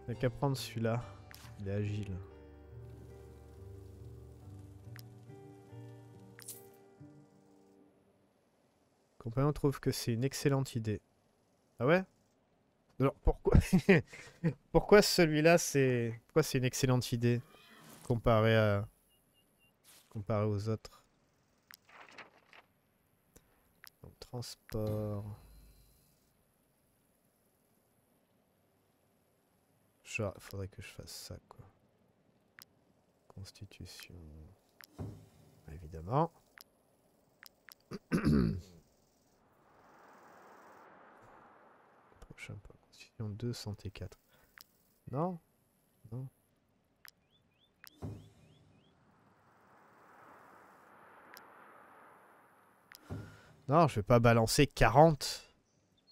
On n'a qu'à prendre celui-là. Il est agile. Compagnon trouve que c'est une excellente idée. Ah ouais? Alors pourquoi Pourquoi celui-là c'est pourquoi c'est une excellente idée comparé à comparé aux autres? Transport. Genre, faudrait que je fasse ça quoi. Constitution. Évidemment. Prochain point. Constitution 2, santé 4. Non? Non. Non, je vais pas balancer 40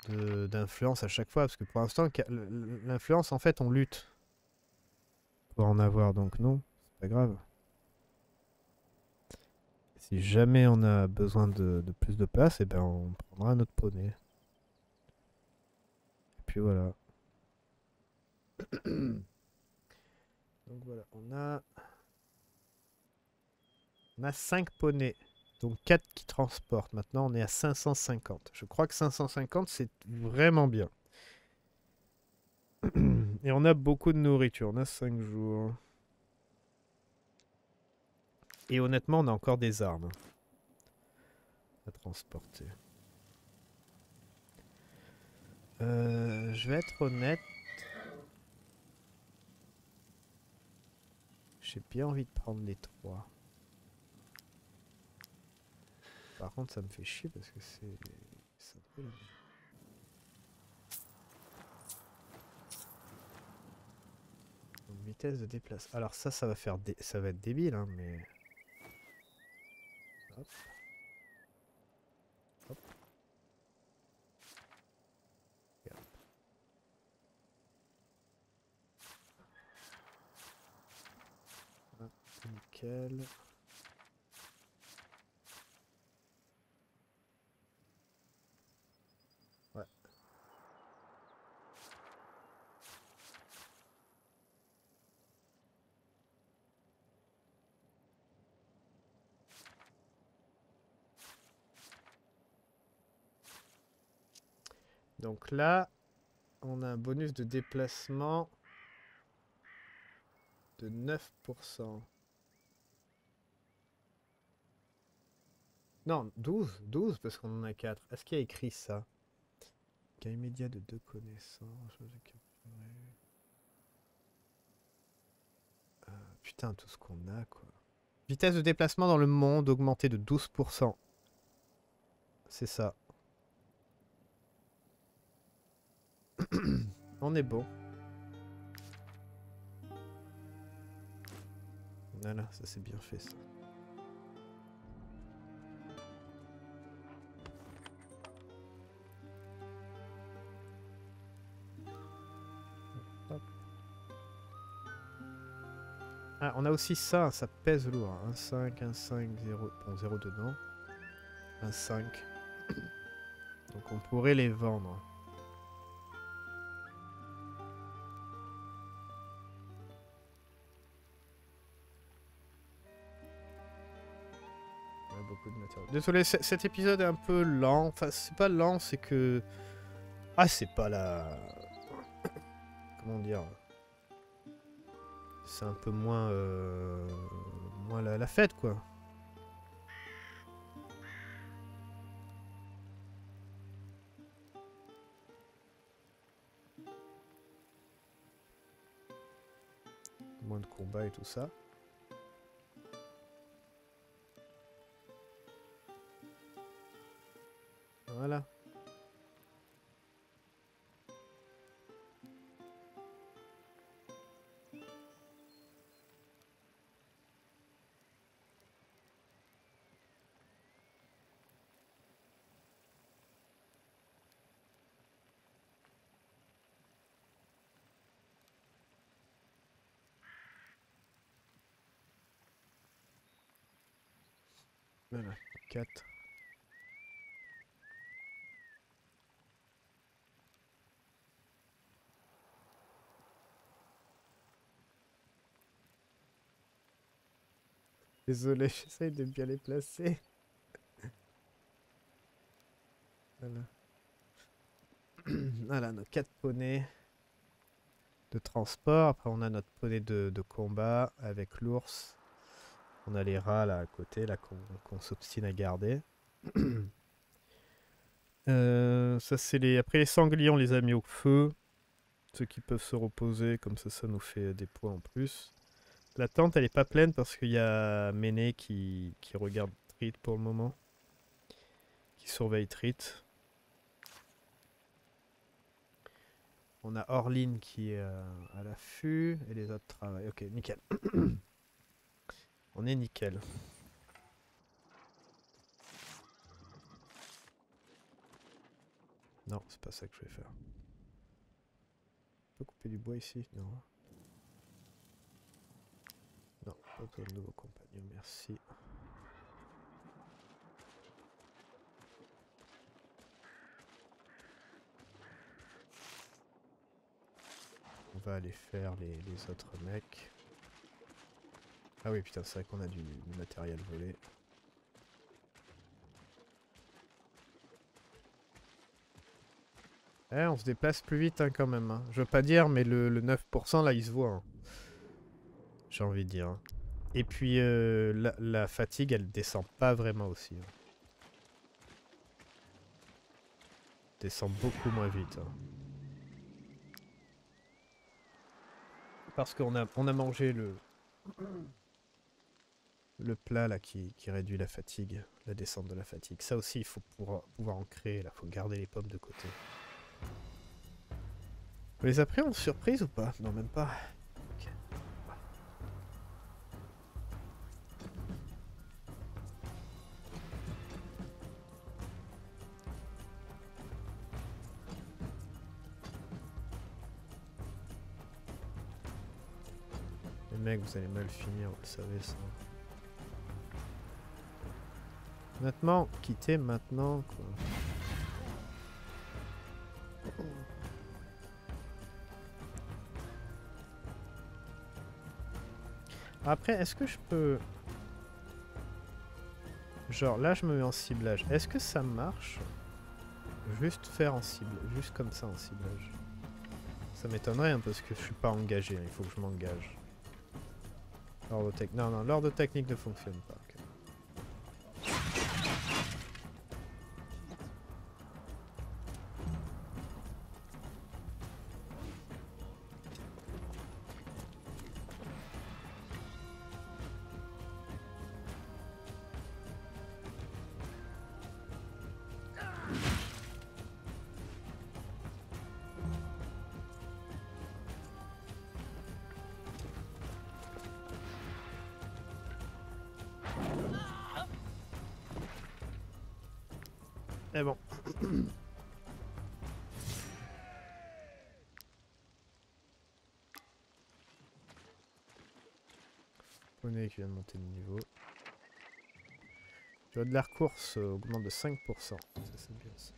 de- d'influence à chaque fois, parce que pour l'instant, l'influence, en fait, on lutte pour en avoir, donc non, c'est pas grave. Si jamais on a besoin de, plus de place, eh ben on prendra un autre poney. Voilà. Donc voilà, on a... On a 5 poneys. Donc 4 qui transportent. Maintenant, on est à 550. Je crois que 550, c'est vraiment bien. Et on a beaucoup de nourriture. On a 5 jours. Et honnêtement, on a encore des armes à transporter. Euh, je vais être honnête. J'ai bien envie de prendre les trois. Par contre, ça me fait chier parce que c'est. vitesse de déplacement. Alors ça, ça va faire, dé- ça va être débile, hein, mais. Hop. Et hop. Hop, Ouais. Donc là, on a un bonus de déplacement de 9%. Non, 12, 12 parce qu'on en a 4. Est-ce qu'il y a écrit ça? Cas immédiat de deux connaissances. Euh, putain, tout ce qu'on a, quoi. Vitesse de déplacement dans le monde augmentée de 12%. C'est ça. On est beau. Voilà, ça c'est bien fait ça. On a aussi ça, ça pèse lourd. 1, 5, 1, 5, 0. Bon, 0 dedans. 1, 5. Donc on pourrait les vendre. On a beaucoup de matériaux. Désolé, cet épisode est un peu lent. Enfin, c'est pas lent, c'est que... Ah, c'est pas la... Comment dire C'est un peu moins... euh, Moins la, la fête, quoi. Moins de combats et tout ça. Voilà, 4. Désolé, j'essaye de bien les placer. voilà. voilà, nos 4 poneys de transport. Après, on a notre poney de combat avec l'ours. On a les rats là à côté, là qu'on s'obstine à garder. Euh, ça c'est. Après les sangliers, on les a mis au feu. Ceux qui peuvent se reposer, comme ça, ça nous fait des points en plus. La tente, elle est pas pleine parce qu'il y a Méné qui, qui regarde Trit pour le moment. Qui surveille Trit. On a Orline qui est euh, à l'affût et les autres travaillent. Ok, nickel. On est nickel. Non, c'est pas ça que je vais faire. On peut couper du bois ici? Non. Non, pas besoin de nouveaux compagnons, merci. On va aller faire les autres mecs. Ah oui, putain, c'est vrai qu'on a du, matériel volé. Eh, on se déplace plus vite hein, quand même. hein. Je veux pas dire, mais le, le 9% là, il se voit. hein. J'ai envie de dire. Et puis, euh, la, la fatigue, elle descend pas vraiment aussi. Descend beaucoup moins vite. Parce qu'on a, on a mangé le, le plat là qui, réduit la fatigue, la descente de la fatigue. Ça aussi, il faut pouvoir, pouvoir en créer. Il faut garder les pommes de côté. On les a pris en surprise ou pas? Non, même pas. Les mecs, vous allez mal finir, vous le savez ça. Honnêtement, quitter maintenant. Après, est-ce que je peux... Genre, là, je me mets en ciblage. Est-ce que ça marche? Juste faire en cible, juste comme ça en ciblage. Ça m'étonnerait hein, parce que je suis pas engagé, hein, il faut que je m'engage. L'ordre tech... Non, non, l'ordre technique ne fonctionne pas. poney qui vient de monter de niveau. Tu vois de l'air course euh, augmente de 5%. Ça c'est bien ça.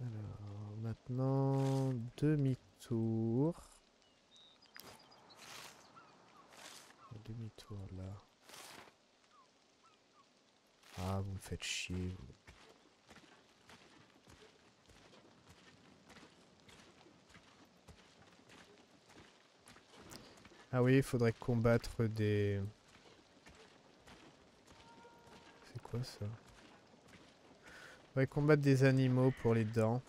Alors maintenant demi-tour. Demi-tour là. Vous me faites chier. Ah oui, il faudrait combattre des... C'est quoi ça? Faudrait combattre des animaux pour les dents.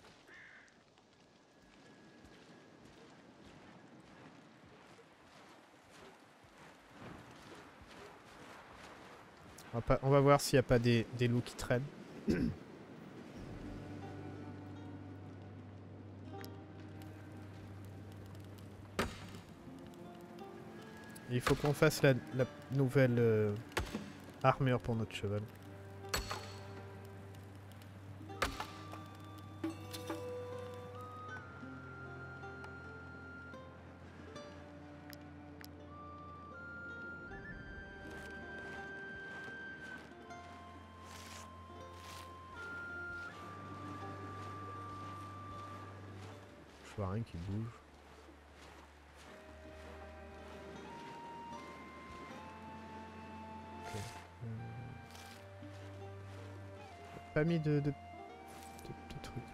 On va, voir s'il n'y a pas des, loups qui traînent. Il faut qu'on fasse la, la nouvelle euh, armure pour notre cheval. Pas mis de, de, de- de trucs.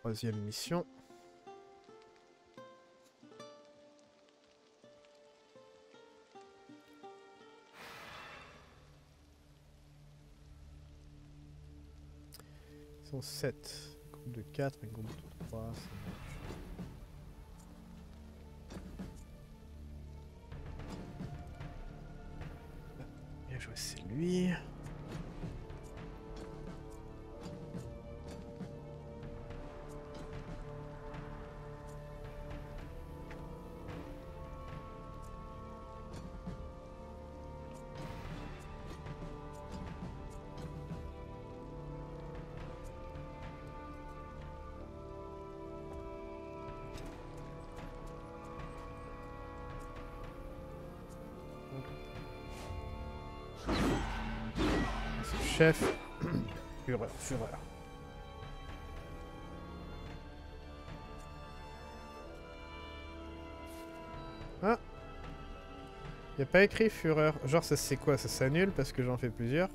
Troisième mission. 7. Groupe de 4 et groupe de 3. Chef. Fureur, fureur. Ah Y a pas écrit fureur. Genre ça c'est quoi? Ça s'annule parce que j'en fais plusieurs?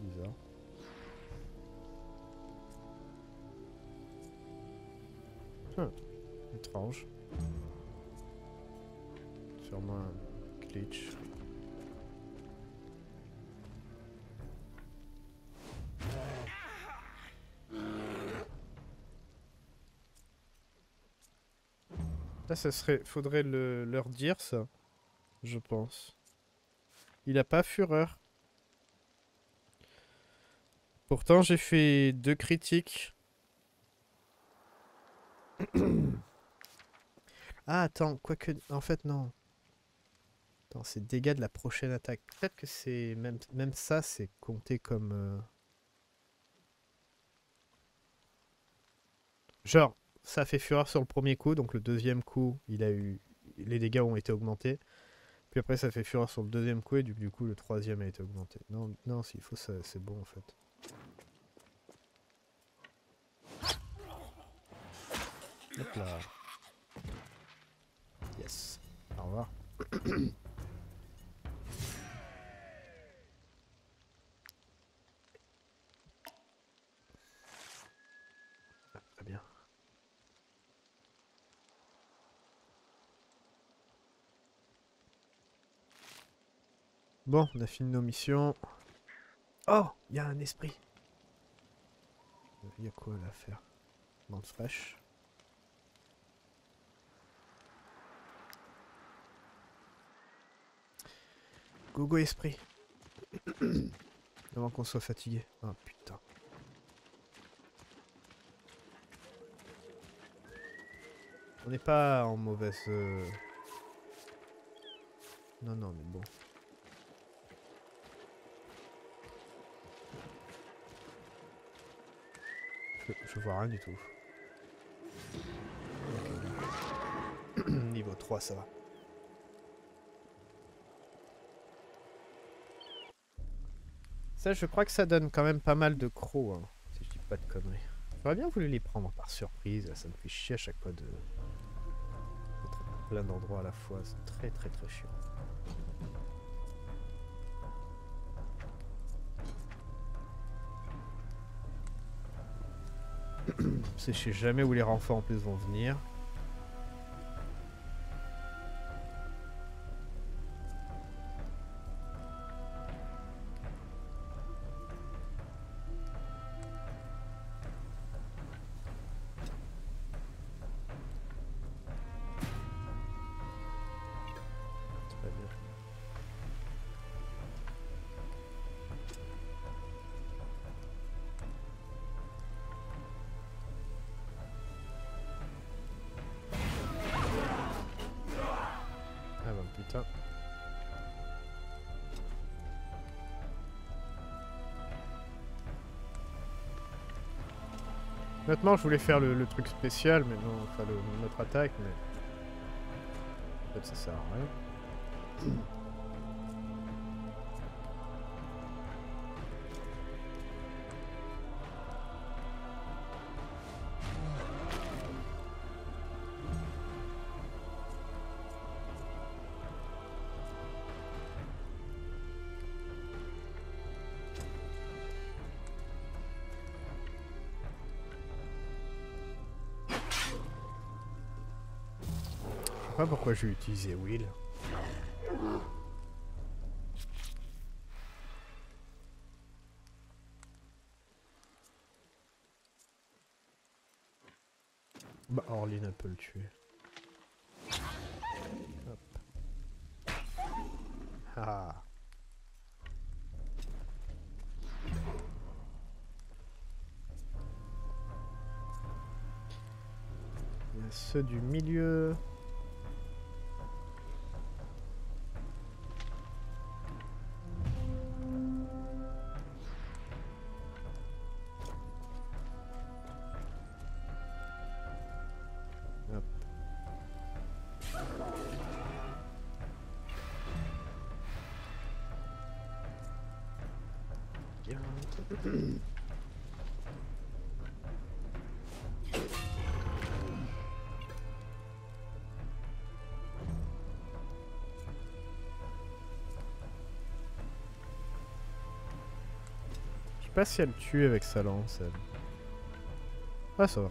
Bizarre. Hum, Étrange. Sûrement un glitch. Là, ça serait, faudrait le, leur dire ça, je pense. Il a pas fureur. Pourtant, j'ai fait deux critiques. ah, attends, quoique, en fait, non. Attends, c'est dégâts de la prochaine attaque. Peut-être que c'est même, même ça, c'est compté comme. euh, Genre, ça fait fureur sur le premier coup, donc le deuxième coup, il a eu les dégâts ont été augmentés. Puis après, ça fait fureur sur le deuxième coup et du, coup, le troisième a été augmenté. Non, non, s'il faut, c'est bon en fait. Hop là. Yes. Au revoir. Bon, on a fini nos missions. Oh, il y a un esprit. Il y a quoi là à faire? Bande fraîche. Gogo esprit. Avant qu'on soit fatigué. Ah putain. On n'est pas en mauvaise... euh, Non, non, mais bon. Je, vois rien du tout. Niveau 3, ça va. Ça, je crois que ça donne quand même pas mal de crocs, hein, si je dis pas de conneries. J'aurais bien voulu les prendre par surprise, ça me fait chier à chaque fois de... plein d'endroits à la fois, c'est très très très chiant. Sais jamais où les renforts en plus vont venir. Honnêtement, je voulais faire le, truc spécial, mais non, enfin notre attaque, mais fait ça sert à rien. Pas pourquoi j'ai utilisé Will. Bah, Orlin peut le tuer. Ah. Ceux du milieu. Sais pas si elle tue avec sa lance, elle. Ah, ça va.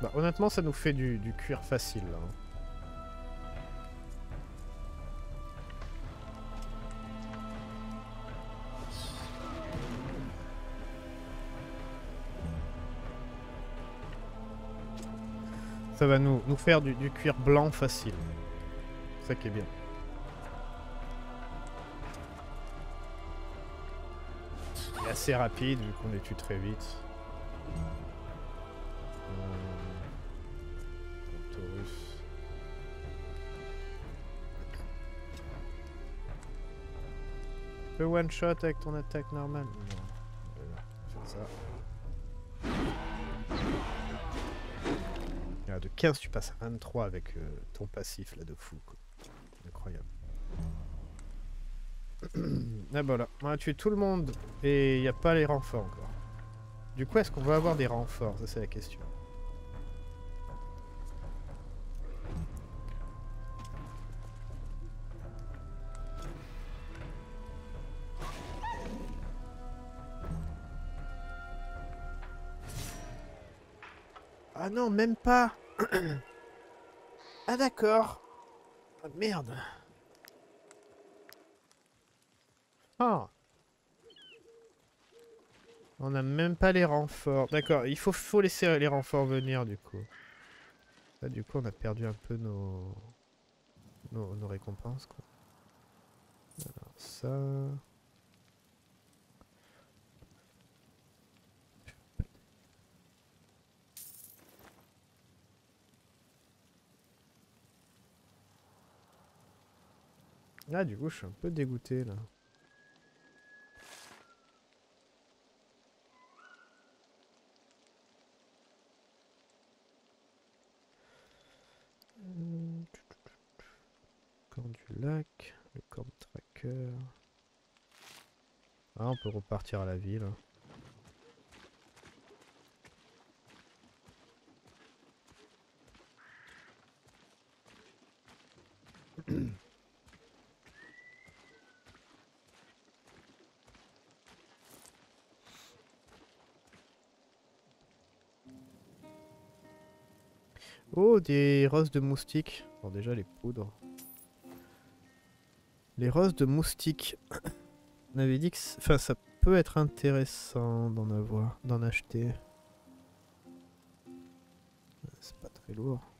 Bah, honnêtement, ça nous fait du, du cuir facile, là. hein. Ça va nous, nous faire du, du cuir blanc facile. Ça qui est bien. Et assez rapide vu qu'on les tue très vite. Tu peux one shot avec ton attaque normale Non. 15 tu passes à 23 avec euh, ton passif là de fou quoi. Incroyable. ah bah voilà, on a tué tout le monde et il n'y a pas les renforts encore. Du coup est-ce qu'on va avoir des renforts? Ça c'est la question. Ah non, même pas Ah d'accord Ah merde Ah On n'a même pas les renforts. D'accord, il faut, laisser les renforts venir du coup. Là du coup on a perdu un peu nos... Nos, nos récompenses quoi. Alors ça... Ah, du coup, je suis un peu dégoûté là. Camp du lac, le camp tracker. Ah, on peut repartir à la ville. Oh, des roses de moustiques. Bon, déjà les poudres. Les roses de moustiques. On avait dit que enfin, ça peut être intéressant d'en avoir, d'en acheter. C'est pas très lourd.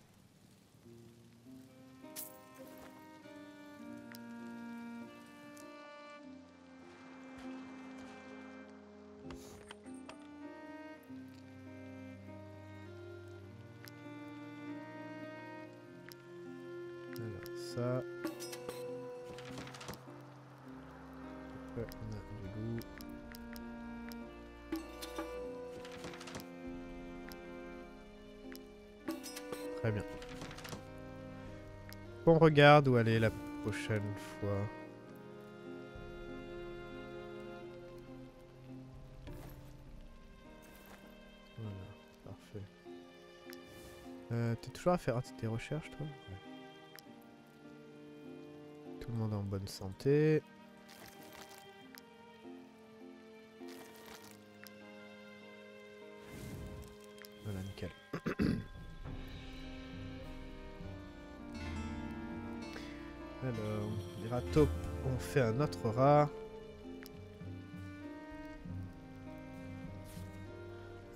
On a. Très bien. On regarde où aller la prochaine fois. Voilà, parfait. Euh, T'es toujours à faire tes recherches, toi? En bonne santé. Voilà, nickel. Alors, les râteaux ont fait un autre rat.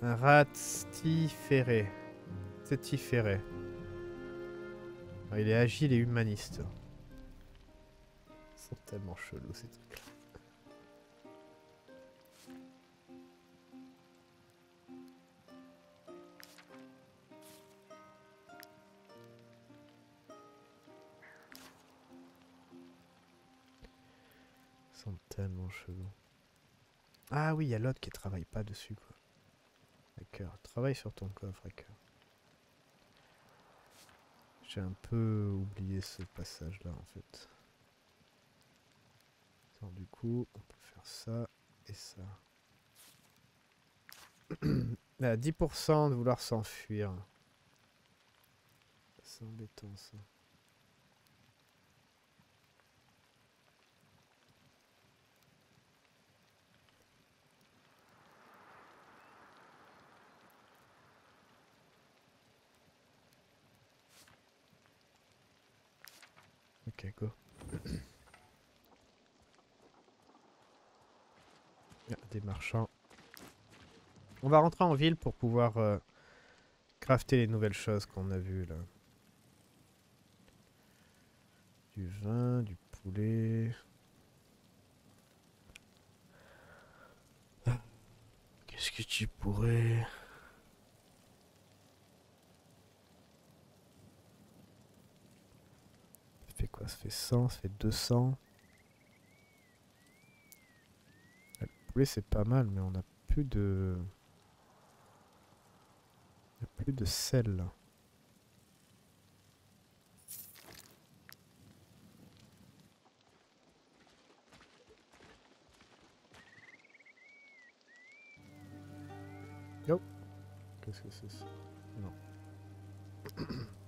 Un rat stiféré. Stiféré. Il est agile et humaniste. Tellement chelous ces trucs. Ils sont tellement chelous. Ah oui, il y a l'autre qui travaille pas dessus quoi. Hacker, travaille sur ton coffre, hacker. J'ai un peu oublié ce passage là en fait. Attends, du coup, on peut faire ça et ça. A 10% de vouloir s'enfuir. C'est embêtant ça. Ok, go. Il y a des marchands. On va rentrer en ville pour pouvoir euh, crafter les nouvelles choses qu'on a vues là. Du vin, du poulet. Qu'est-ce que tu pourrais... Ça fait quoi? Ça fait 100, ça fait 200. Le poulet c'est pas mal, mais on a plus de... Plus de sel. Qu'est-ce que c'est ça? Non.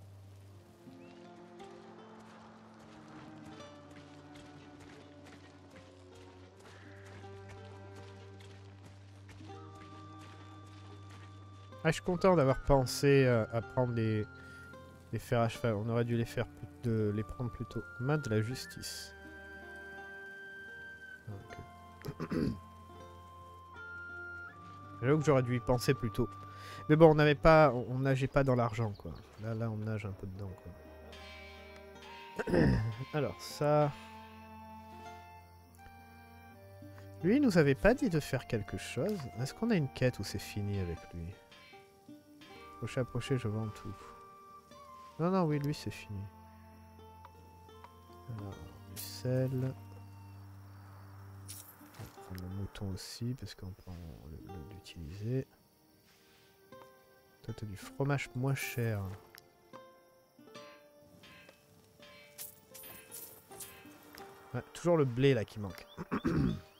Ah, je suis content d'avoir pensé euh, à prendre les, les fers à cheval. On aurait dû les faire plus- de les prendre plus tôt. Main de la justice. Ok. J'avoue que j'aurais dû y penser plus tôt. Mais bon, on n'avait pas, on on nageait pas dans l'argent quoi. Là, là, on nage un peu dedans quoi. Alors ça. Lui, il nous avait pas dit de faire quelque chose. Est-ce qu'on a une quête où c'est fini avec lui? Approchez, approchez, je vends tout. Non, non, oui, lui, c'est fini. Alors, lui, sel. On va prendre le mouton aussi parce qu'on peut l'utiliser. Toi, t'as du fromage moins cher. toujours le blé là qui manque.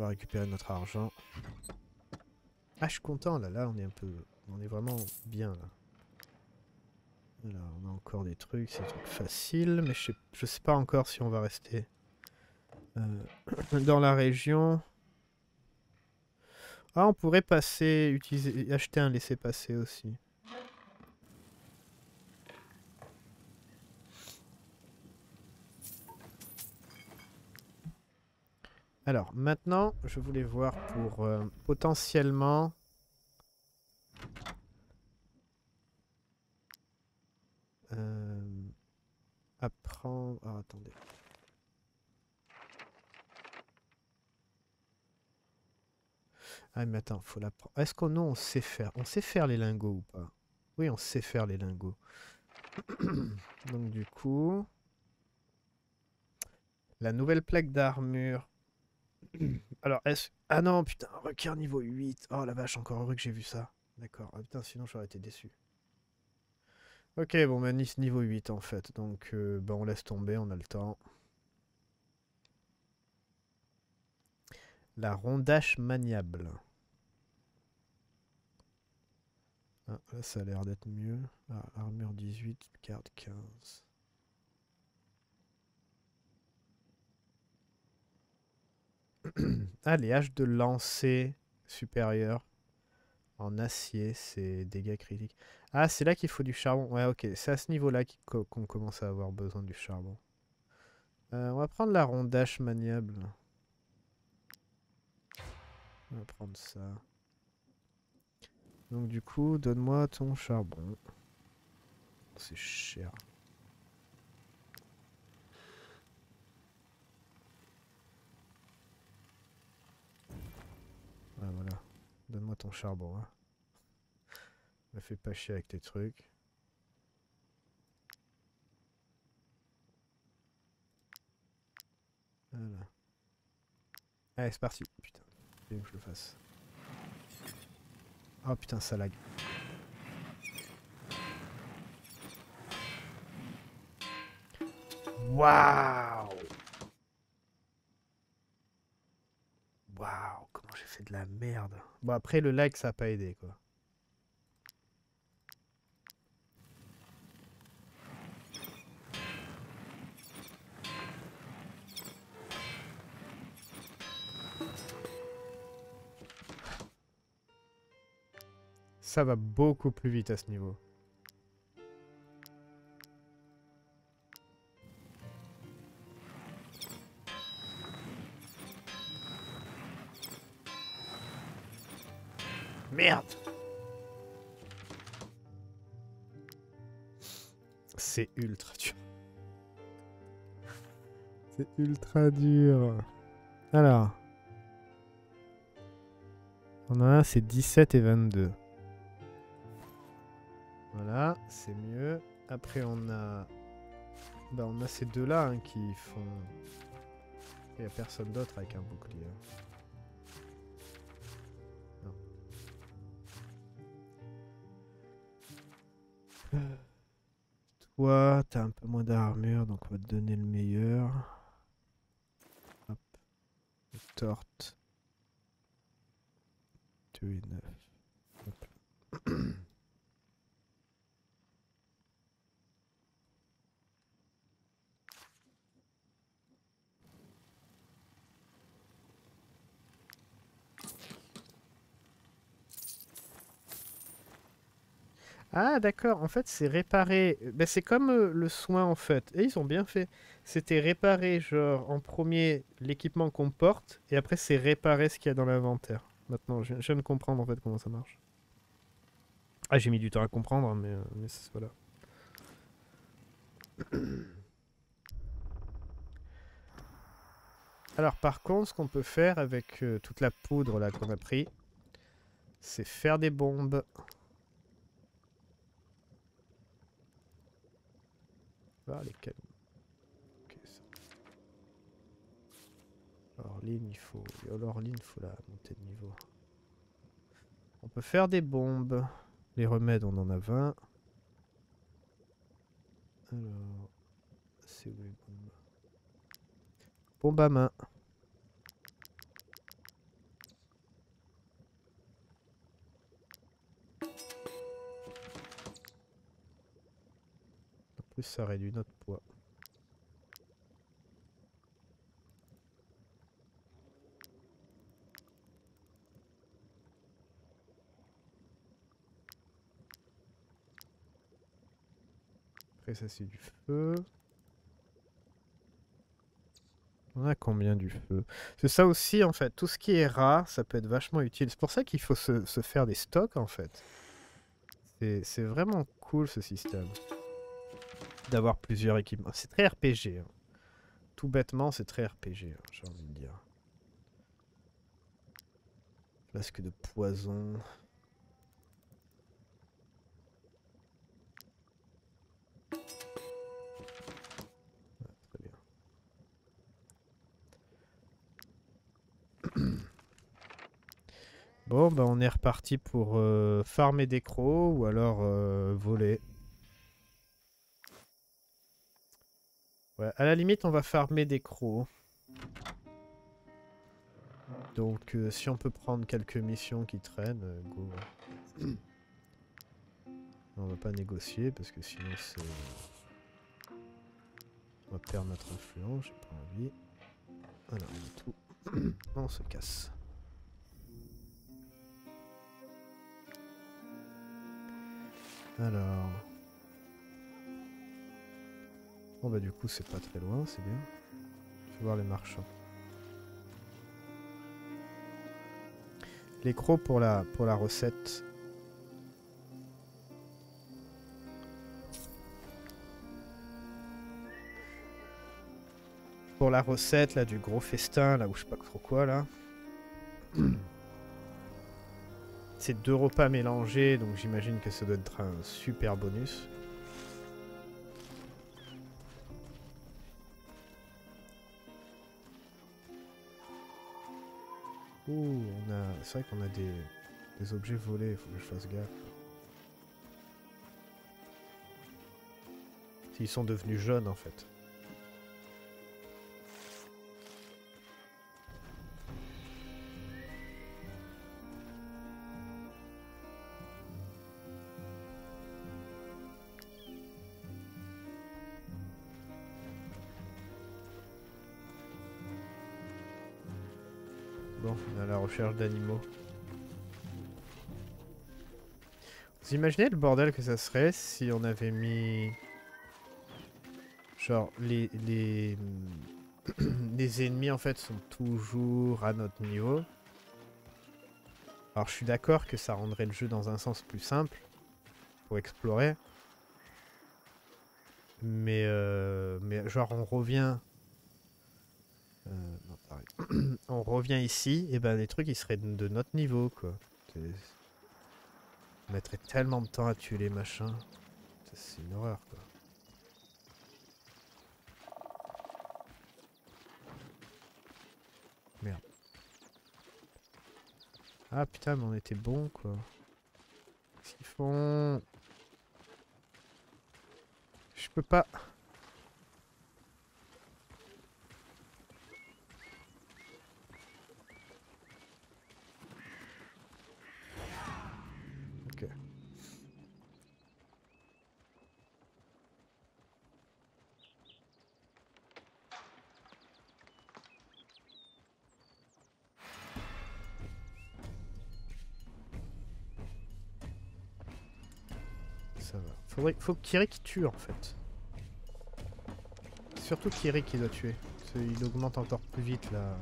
va récupérer notre argent. Ah, je suis content là. Là, on est un peu. On est vraiment bien là. on a encore des trucs. C'est des trucs faciles. Mais je sais, je sais pas encore si on va rester euh, dans la région. Ah, on pourrait passer, utiliser, acheter un laisser-passer aussi. Alors, maintenant, je voulais voir pour euh, potentiellement... Euh, apprendre... Ah, attendez. Ah, mais attends, faut l'apprendre. Est-ce qu'on on sait faire On sait faire les lingots ou pas? Oui, on sait faire les lingots. Donc, du coup... La nouvelle plaque d'armure Alors, est-ce... Ah non, putain, requin niveau 8. Oh la vache, encore heureux que j'ai vu ça. D'accord. Ah putain, sinon j'aurais été déçu. Ok, bon, bah Nice niveau 8 en fait. Donc, euh, bah, on laisse tomber, on a le temps. La rondache maniable. Ah, là, ça a l'air d'être mieux. Ah, armure 18, carte 15. ah, les haches de lancer supérieur en acier, c'est dégâts critiques. Ah, c'est là qu'il faut du charbon. Ouais, ok. C'est à ce niveau-là qu'on commence à avoir besoin du charbon. Euh, on va prendre la rondache maniable. On va prendre ça. Donc du coup, donne-moi ton charbon. C'est cher. Ah voilà. Donne-moi ton charbon. Hein. Me fais pas chier avec tes trucs. Voilà. Allez, c'est parti. Putain, il que je le fasse. Oh putain, ça lag. Waouh Waouh de la merde. Bon, après, le like, ça n'a pas aidé, quoi. Ça va beaucoup plus vite à ce niveau. Ultra dur. Alors. On a c'est 17 et 22. Voilà, c'est mieux. Après on a... Bah on a ces deux-là hein, qui font... Il n'y a personne d'autre avec un bouclier. Toi, t'as un peu moins d'armure, donc on va te donner le meilleur. Hop. torte. 2 et 9. Hop. Ah d'accord, en fait c'est réparer. Ben, c'est comme euh, le soin en fait. Et ils ont bien fait. C'était réparer genre en premier l'équipement qu'on porte et après c'est réparer ce qu'il y a dans l'inventaire. Maintenant je, viens de comprendre en fait comment ça marche. Ah j'ai mis du temps à comprendre mais, euh, voilà. Alors par contre ce qu'on peut faire avec euh, toute la poudre là qu'on a pris c'est faire des bombes. lesquels. Ok, Alors, ligne, il faut. Il faut la monter de niveau. On peut faire des bombes. Les remèdes, on en a 20. Alors, c'est où les bombes? Bombe à main. En plus, ça réduit notre poids. Ça c'est du feu. On a combien du feu? C'est ça aussi en fait, tout ce qui est rare, ça peut être vachement utile. C'est pour ça qu'il faut se, faire des stocks en fait. C'est c'est vraiment cool ce système. D'avoir plusieurs équipements. C'est très RPG. hein. Tout bêtement, c'est très RPG, hein, j'ai envie de dire. Flasque de poison. Bon, bah on est reparti pour euh, farmer des crocs ou alors euh, voler. Ouais, à la limite, on va farmer des crocs. Donc, euh, si on peut prendre quelques missions qui traînent, go. On va pas négocier parce que sinon c'est. On va perdre notre influence, j'ai pas envie. Voilà, on tout. on se casse. Alors. Bon bah du coup c'est pas très loin, c'est bien. Je vais voir les marchands. Les crocs pour la, pour la recette. Pour la recette là du gros festin là où je sais pas trop quoi là. C'est deux repas mélangés donc j'imagine que ça doit être un super bonus. Ouh, on a. C'est vrai qu'on a des, des objets volés, faut que je fasse gaffe. Ils sont devenus jaunes en fait. D'animaux. Vous imaginez le bordel que ça serait si on avait mis... Genre, les, les, les ennemis en fait sont toujours à notre niveau. Alors je suis d'accord que ça rendrait le jeu dans un sens plus simple pour explorer. Mais, euh, mais genre on revient... Euh, non, pareil. on revient ici, et ben les trucs ils seraient de notre niveau quoi. On mettrait tellement de temps à tuer les machins. C'est- C'est une horreur quoi. Merde. Ah putain mais on était bon quoi. Qu'est-ce qu'ils font? Je peux pas. Faut que Kirik tue en fait. Surtout Kirik qui doit tuer. Qu'il augmente encore plus vite là.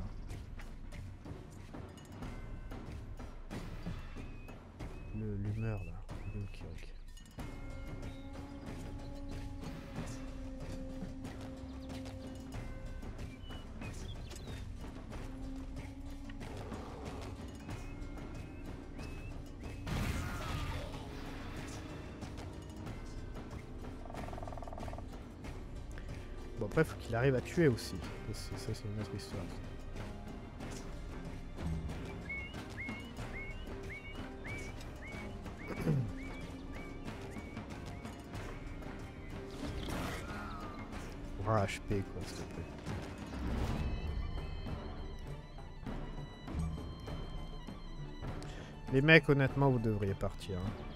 Arrive à tuer aussi. Ça, c'est une autre histoire. HP quoi, s'il te plaît. Les mecs, honnêtement, vous devriez partir. Hein.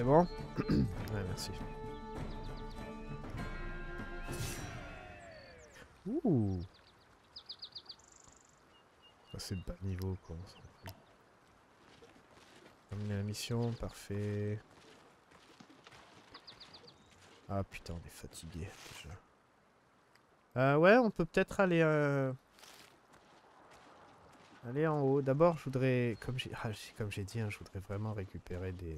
C'est bon Ouais, merci. Ouh C'est le bas niveau, quoi. Terminer la mission, parfait. Ah putain, on est fatigué déjà. Euh, ouais, on peut peut-être aller... Euh... Aller en haut. D'abord, je voudrais... Comme j'ai ah, comme j'ai dit, hein, je voudrais vraiment récupérer des...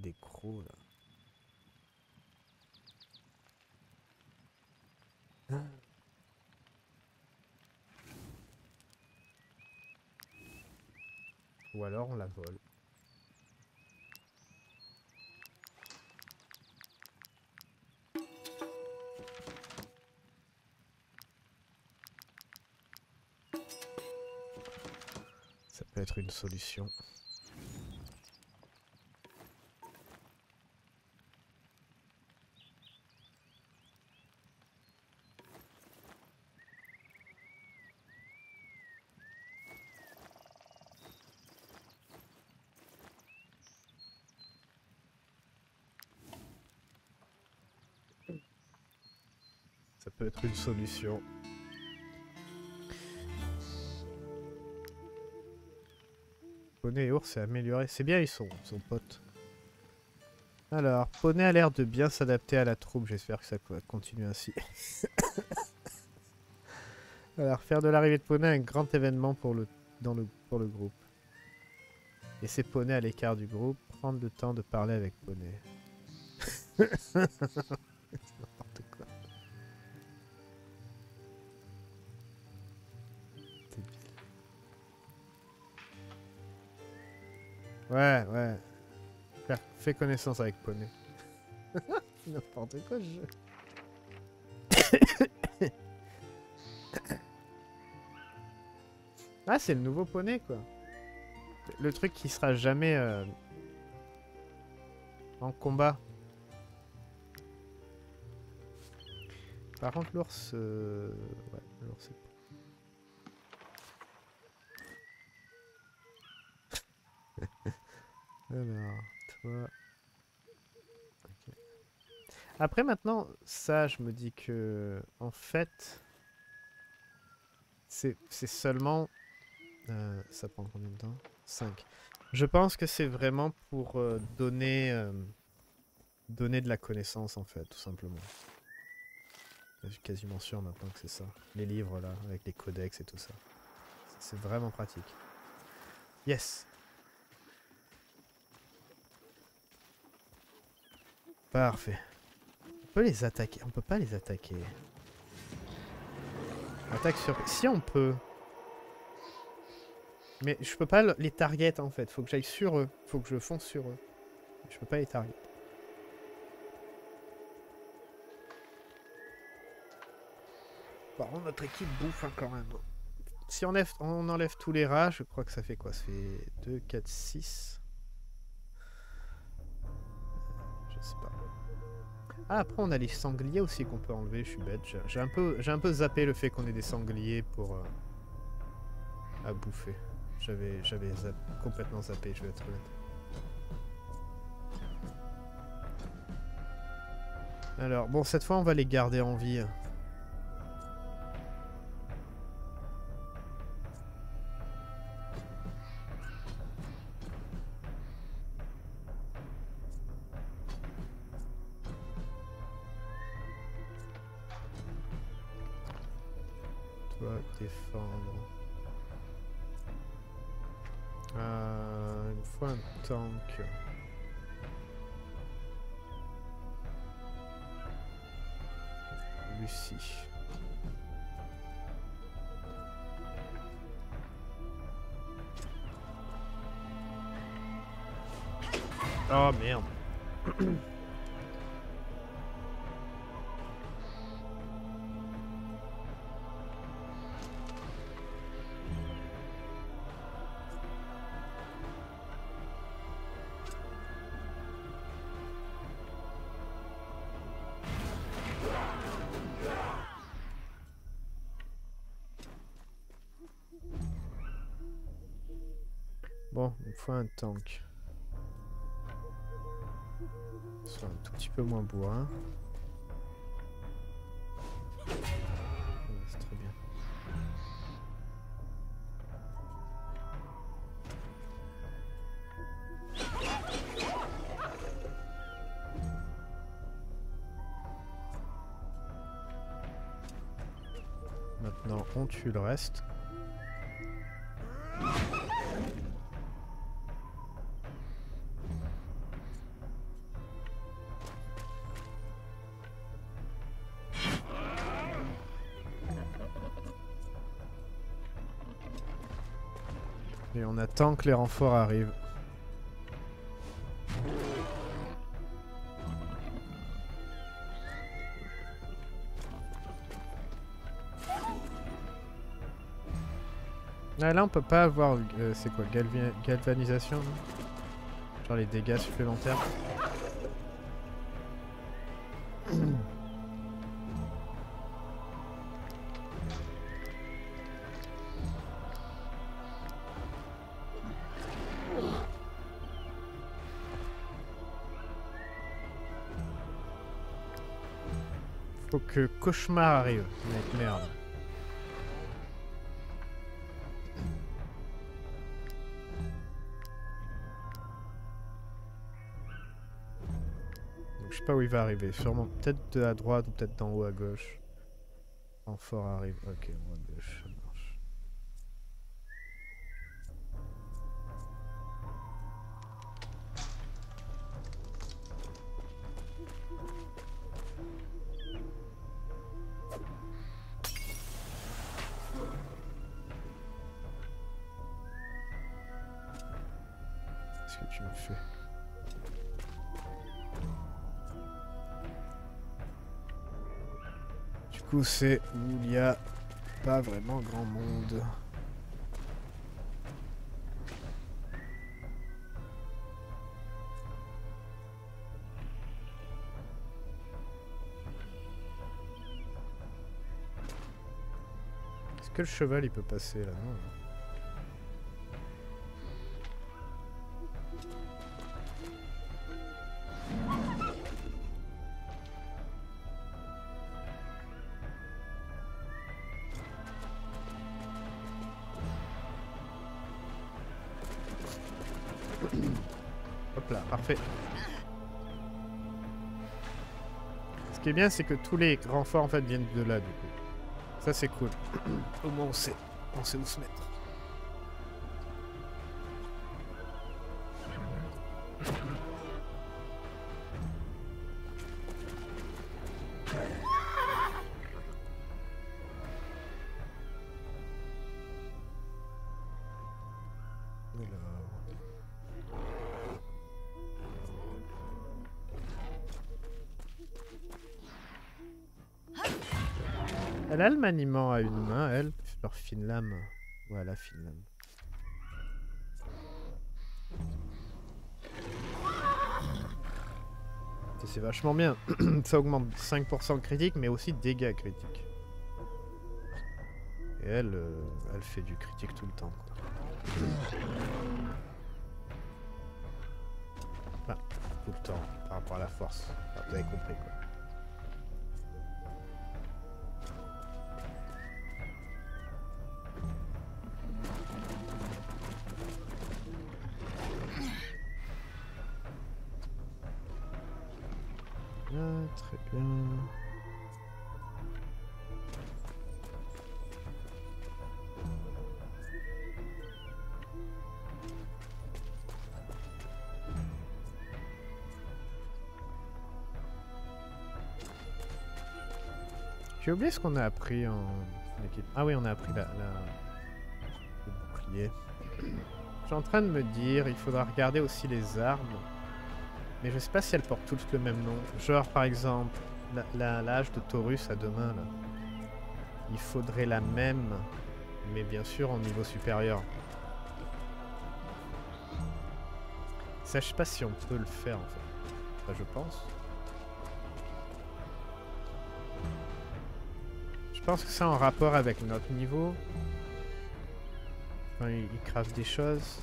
Des crocs. Ah. Ou alors on la vole. Ça peut être une solution. Une solution. Poney et ours s'est amélioré. C'est bien, ils sont, son potes. Alors, Poney a l'air de bien s'adapter à la troupe. J'espère que ça continue ainsi. Alors, faire de l'arrivée de Poney un grand événement pour le, dans le, pour le groupe. Laisser Poney à l'écart du groupe. Prendre le temps de parler avec Poney. Ouais, ouais. Fais connaissance avec Poney. N'importe quoi, je... ah, c'est le nouveau Poney, quoi. Le truc qui sera jamais euh, en combat. Par contre, l'ours... Euh... Ouais, l'ours c'est Alors, toi... Après, maintenant, ça, je me dis que... En fait... C'est seulement... Euh, ça prend combien de temps? 5. Je pense que c'est vraiment pour euh, donner... Euh, donner de la connaissance, en fait, tout simplement. Je suis quasiment sûr maintenant que c'est ça. Les livres, là, avec les codex et tout ça. C'est vraiment pratique. Yes Parfait. On peut les attaquer. On peut pas les attaquer. Attaque sur... Si on peut. Mais je peux pas les target en fait. Faut que j'aille sur eux. Faut que je fonce sur eux. Je peux pas les target. Par contre, notre équipe bouffe hein, quand même. Si on enlève, on enlève tous les rats, je crois que ça fait quoi? Ça fait 2, 4, 6. Je sais pas. Ah, après, on a les sangliers aussi qu'on peut enlever. Je suis bête. J'ai un, peu, zappé le fait qu'on ait des sangliers pour... Euh, à bouffer. J'avais complètement zappé, je vais être honnête. Alors, bon, cette fois, on va les garder en vie. Oh merde. Bon, il faut un tank. Petit peu moins bourrin. Ouais, C'est très bien. Maintenant, on tue le reste. Attend que les renforts arrivent. Ah, là on peut pas avoir... euh, c'est quoi Galvanisation Genre les dégâts supplémentaires que Cauchemar arrive. Merde. Donc, je sais pas où il va arriver. Sûrement peut-être à droite ou peut-être d'en haut à gauche. Renfort arrive. Ok, en c'est où il y a pas vraiment grand monde. Est-ce que le cheval il peut passer là Non. Parfait. Ce qui est bien, c'est que tous les renforts en fait viennent de là, du coup. Ça, c'est cool. Au moins, on sait. On sait où se mettre. Maniement à une main, elle. Leur fine lame. Voilà, fine lame. C'est vachement bien. Ça augmente 5% critique, mais aussi dégâts critiques. Et elle, euh, elle fait du critique tout le temps. quoi. Tout le temps, par rapport à la force. Vous avez compris quoi. J'ai oublié ce qu'on a appris en équipe. Ah oui, on a appris la, la... le bouclier. Je en train de me dire, il faudra regarder aussi les armes. Mais je sais pas si elles portent toutes le même nom. Genre par exemple, la, l'âge de Taurus à demain là. Il faudrait la même, mais bien sûr en niveau supérieur. Ça, je sais pas si on peut le faire en fait. Enfin, je pense. Je pense que c'est en rapport avec notre niveau. Enfin, il, des choses.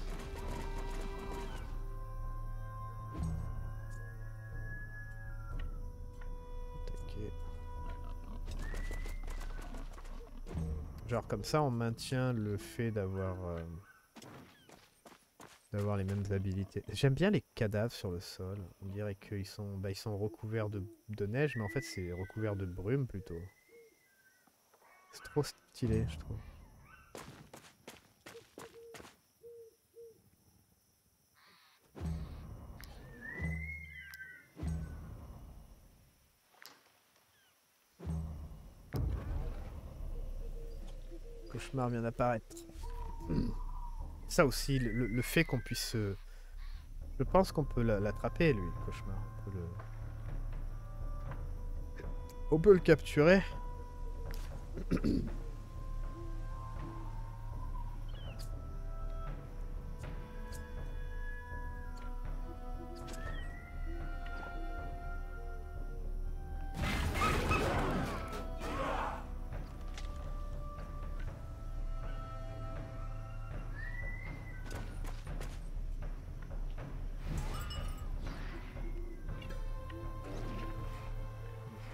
Genre comme ça, on maintient le fait d'avoir euh, d'avoir les mêmes habilités. J'aime bien les cadavres sur le sol. On dirait qu'ils sont, bah, ils sont recouverts de, de neige, mais en fait c'est recouvert de brume plutôt. C'est trop stylé, je trouve. Cauchemar vient d'apparaître. Ça aussi, le, fait qu'on puisse... Je pense qu'on peut l'attraper, lui, le cauchemar. On peut le... On peut le capturer.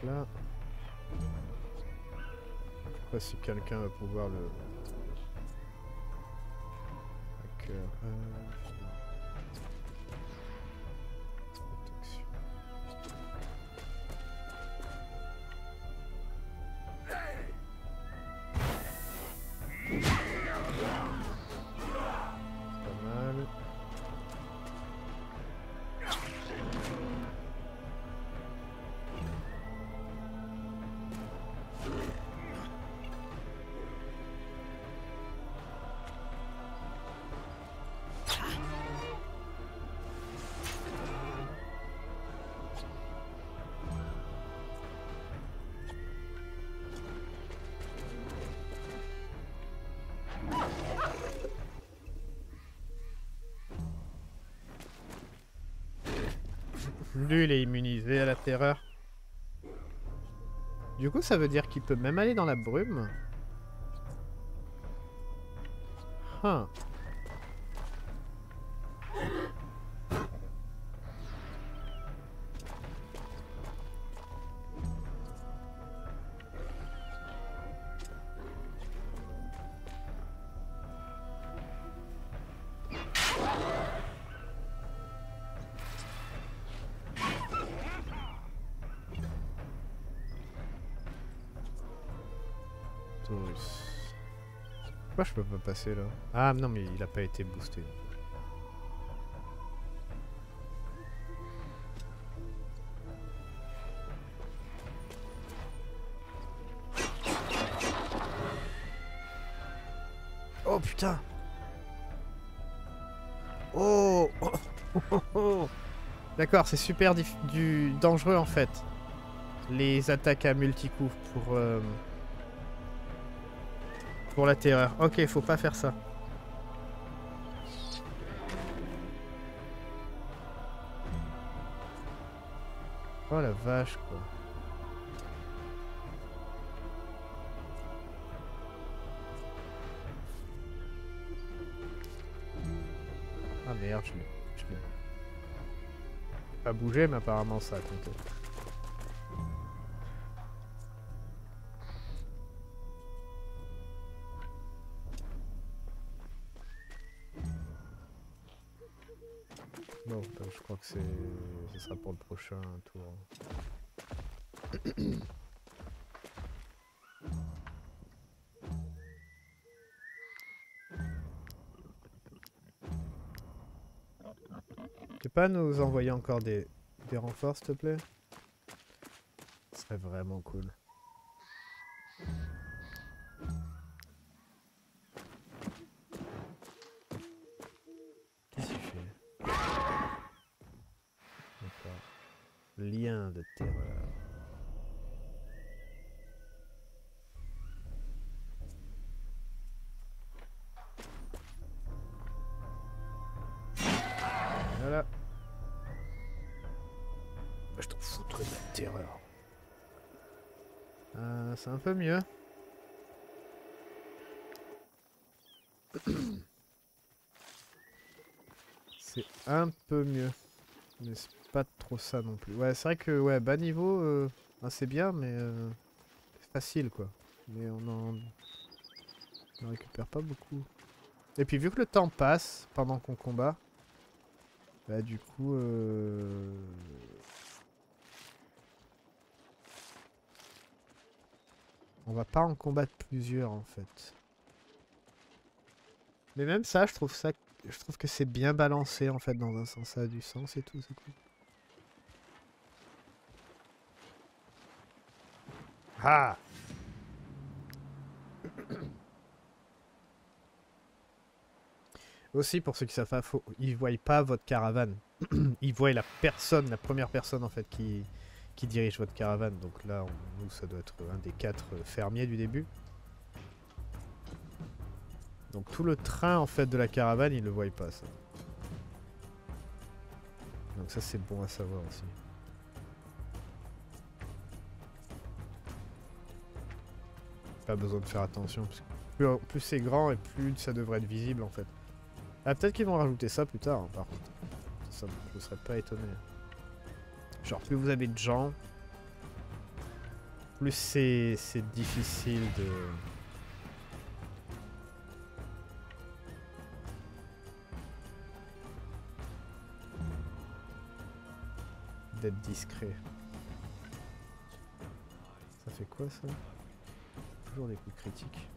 là si quelqu'un va pouvoir le... Il est immunisé à la terreur. Du coup, ça veut dire qu'il peut même aller dans la brume. Huh. Je peux pas passer là Ah non mais il a pas été boosté. Oh putain Oh, D'accord, c'est super du dangereux en fait. Les attaques à multi-coups pour... Euh, pour la terreur. Ok, faut pas faire ça. Oh la vache quoi. Ah merde, je l'ai. Pas bougé mais apparemment ça a compté. Je crois que c'est, ce sera pour le prochain tour. Tu peux pas nous envoyer encore des, des renforts, s'il te plaît? Ce serait vraiment cool. Peu mieux. C'est un peu mieux. Mais c'est pas trop ça non plus. Ouais, c'est vrai que ouais, bas niveau, euh, c'est bien, mais euh, c'est facile quoi. Mais on en... on récupère pas beaucoup. Et puis vu que le temps passe pendant qu'on combat, bah du coup... Euh... On va pas en combattre plusieurs en fait. Mais même ça, je trouve ça, je trouve que c'est bien balancé en fait dans un sens, ça a du sens et tout, c'est cool. Ah Aussi, pour ceux qui savent pas, faut, ils voient pas votre caravane. ils voient la personne, la première personne en fait qui, qui dirige votre caravane. Donc là, nous, ça doit être un des quatre fermiers du début. Donc tout le train en fait de la caravane, ils le voient pas ça. Donc ça c'est bon à savoir aussi. Pas besoin de faire attention, parce que plus, c'est grand et plus ça devrait être visible en fait. Ah peut-être qu'ils vont rajouter ça plus tard hein, par contre. Ça, je serais pas étonné. Genre plus vous avez de gens, plus c'est difficile de... d'être discret. Ça fait quoi ça? Toujours des coups critiques.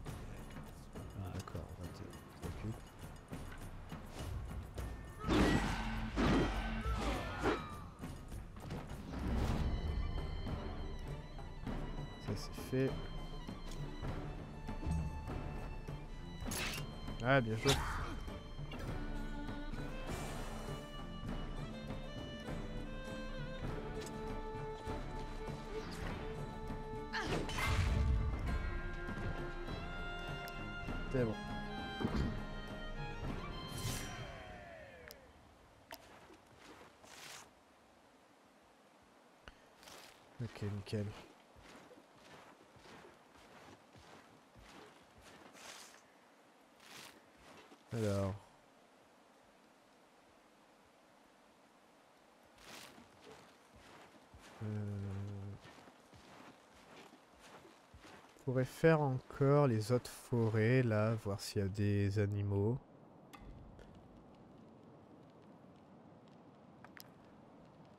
Ah bien joué. Pourrait faire encore les autres forêts là, voir s'il y a des animaux.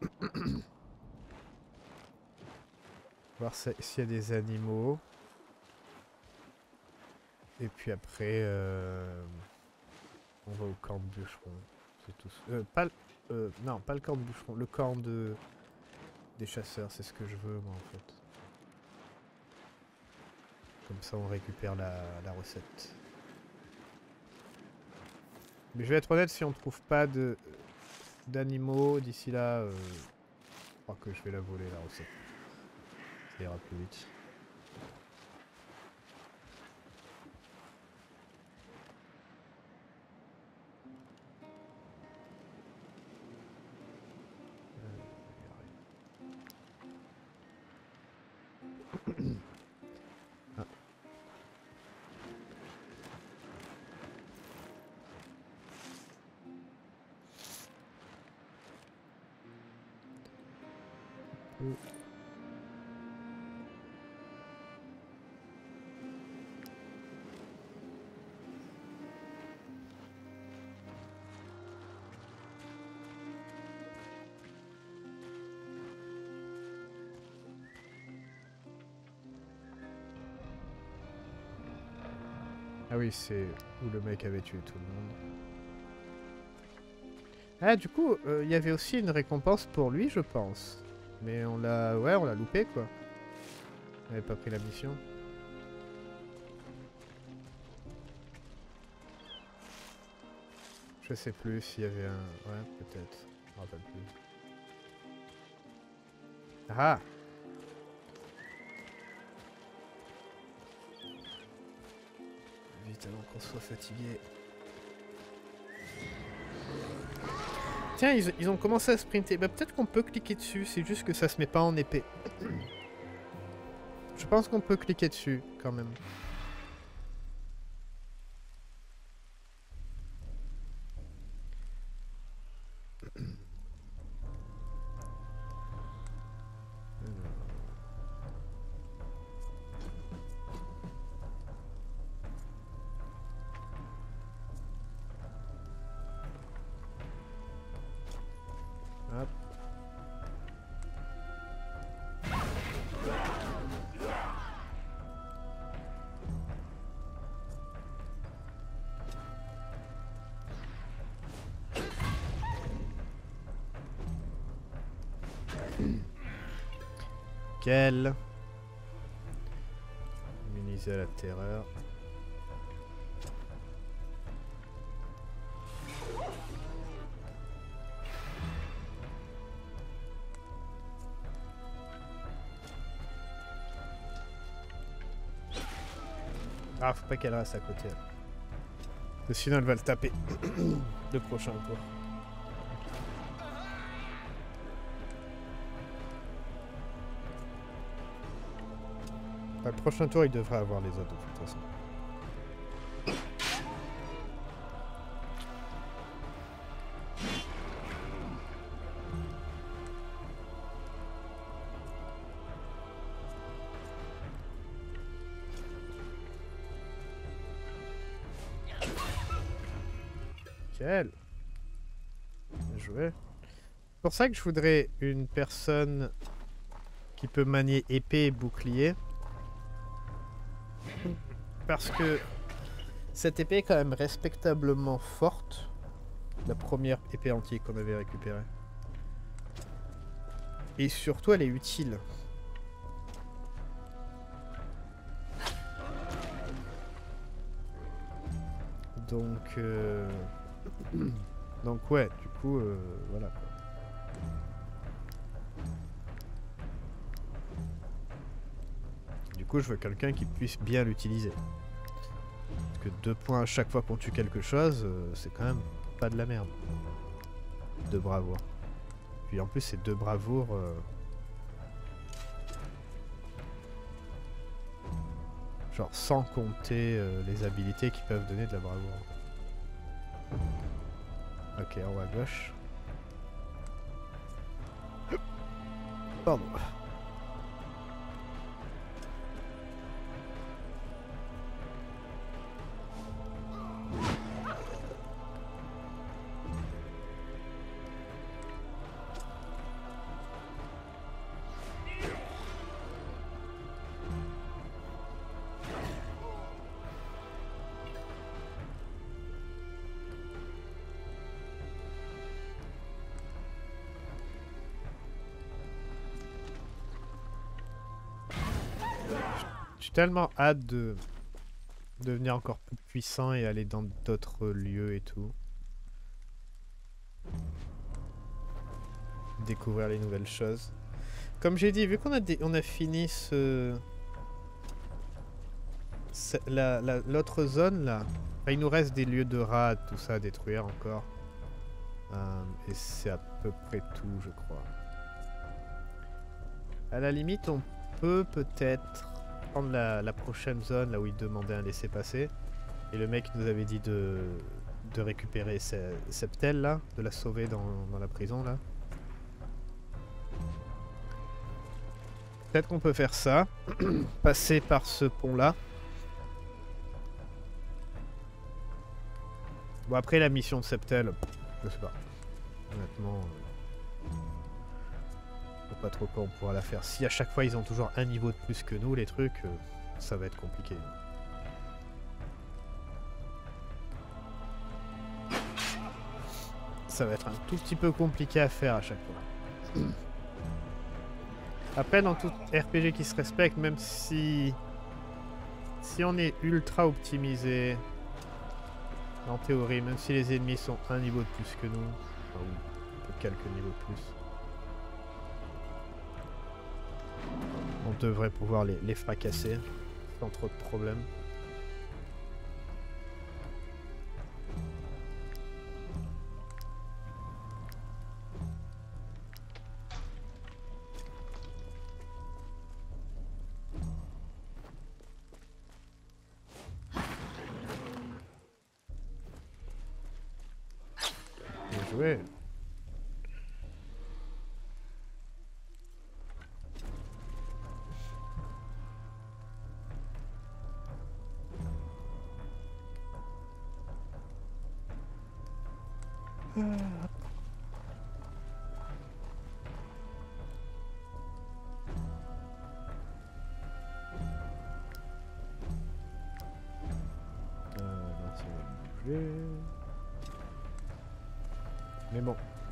voir s'il y a des animaux. Et puis après, euh, on va au camp de bûcheron. C'est tout. Euh, pas, euh, non, pas le camp de bûcheron, le camp de des chasseurs, c'est ce que je veux moi en fait. Comme ça on récupère la, recette. Mais je vais être honnête, si on trouve pas de d'animaux d'ici là, euh, je crois que je vais la voler la recette. Ça ira plus vite. Ah oui, c'est où le mec avait tué tout le monde. Ah, du coup, euh, il y avait aussi une récompense pour lui, je pense. Mais on l'a... Ouais, on l'a loupé, quoi. On n'avait pas pris la mission. Je sais plus s'il y avait un... Ouais, peut-être. Je me rappelle plus. Ah Vite avant qu'on soit fatigué. Tiens, ils, ont commencé à sprinter. Bah peut-être qu'on peut cliquer dessus, c'est juste que ça se met pas en épée. Je pense qu'on peut cliquer dessus, quand même. Immunisé à la terreur. Ah, faut pas qu'elle reste à côté. sinon, elle va le taper. le prochain tour. Prochain tour, il devrait avoir les autres de toute façon. Quel joué. C'est pour ça que je voudrais une personne qui peut manier épée et bouclier. Parce que cette épée est quand même respectablement forte. La première épée entière qu'on avait récupérée. Et surtout, elle est utile. Donc, euh, donc ouais, du coup, euh, voilà. Coup, je veux quelqu'un qui puisse bien l'utiliser. Parce que deux points à chaque fois qu'on tue quelque chose, euh, c'est quand même pas de la merde. De bravoure. Puis en plus, c'est deux bravoures. euh, Genre sans compter euh, les habilités qui peuvent donner de la bravoure. Ok, en haut à gauche. Pardon. Tellement hâte de devenir encore plus puissant et aller dans d'autres lieux et tout. Découvrir les nouvelles choses. Comme j'ai dit, vu qu'on a, on a fini ce... ce- la- L'autre zone là, il nous reste des lieux de rats, tout ça à détruire encore. Euh, et c'est à peu près tout, je crois. À la limite, on peut peut-être prendre la, prochaine zone là où il demandait un laisser-passer. Et le mec nous avait dit de, récupérer Septel là, de la sauver dans, la prison là. Peut-être qu'on peut faire ça. Passer par ce pont là. Bon après la mission de Septel, je sais pas. Honnêtement. euh, sais pas trop quand on pourra la faire. Si à chaque fois ils ont toujours un niveau de plus que nous, les trucs, euh, ça va être compliqué. Ça va être un tout petit peu compliqué à faire à chaque fois. Après, dans tout RPG qui se respecte, même si... Si on est ultra optimisé, en théorie, même si les ennemis sont un niveau de plus que nous, enfin, ou quelques niveaux de plus, On devrait pouvoir les, les fracasser sans trop de problèmes.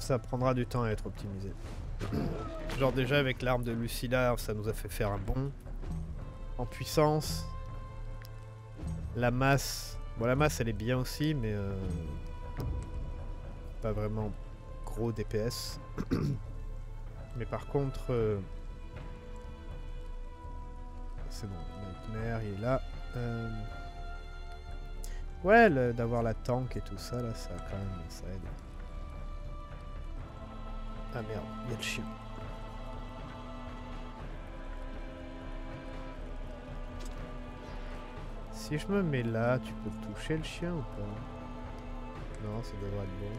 Ça prendra du temps à être optimisé. Genre déjà avec l'arme de Lucilla, ça nous a fait faire un bond en puissance. La masse, bon la masse elle est bien aussi, mais euh, pas vraiment gros DPS. mais par contre, euh, c'est bon, Nightmare il est là. Euh, Ouais, d'avoir la tank et tout ça, là, ça quand même, ça aide. Ah merde, il y a le chien. Si je me mets là, tu peux toucher le chien ou pas? Non, ça devrait être bon.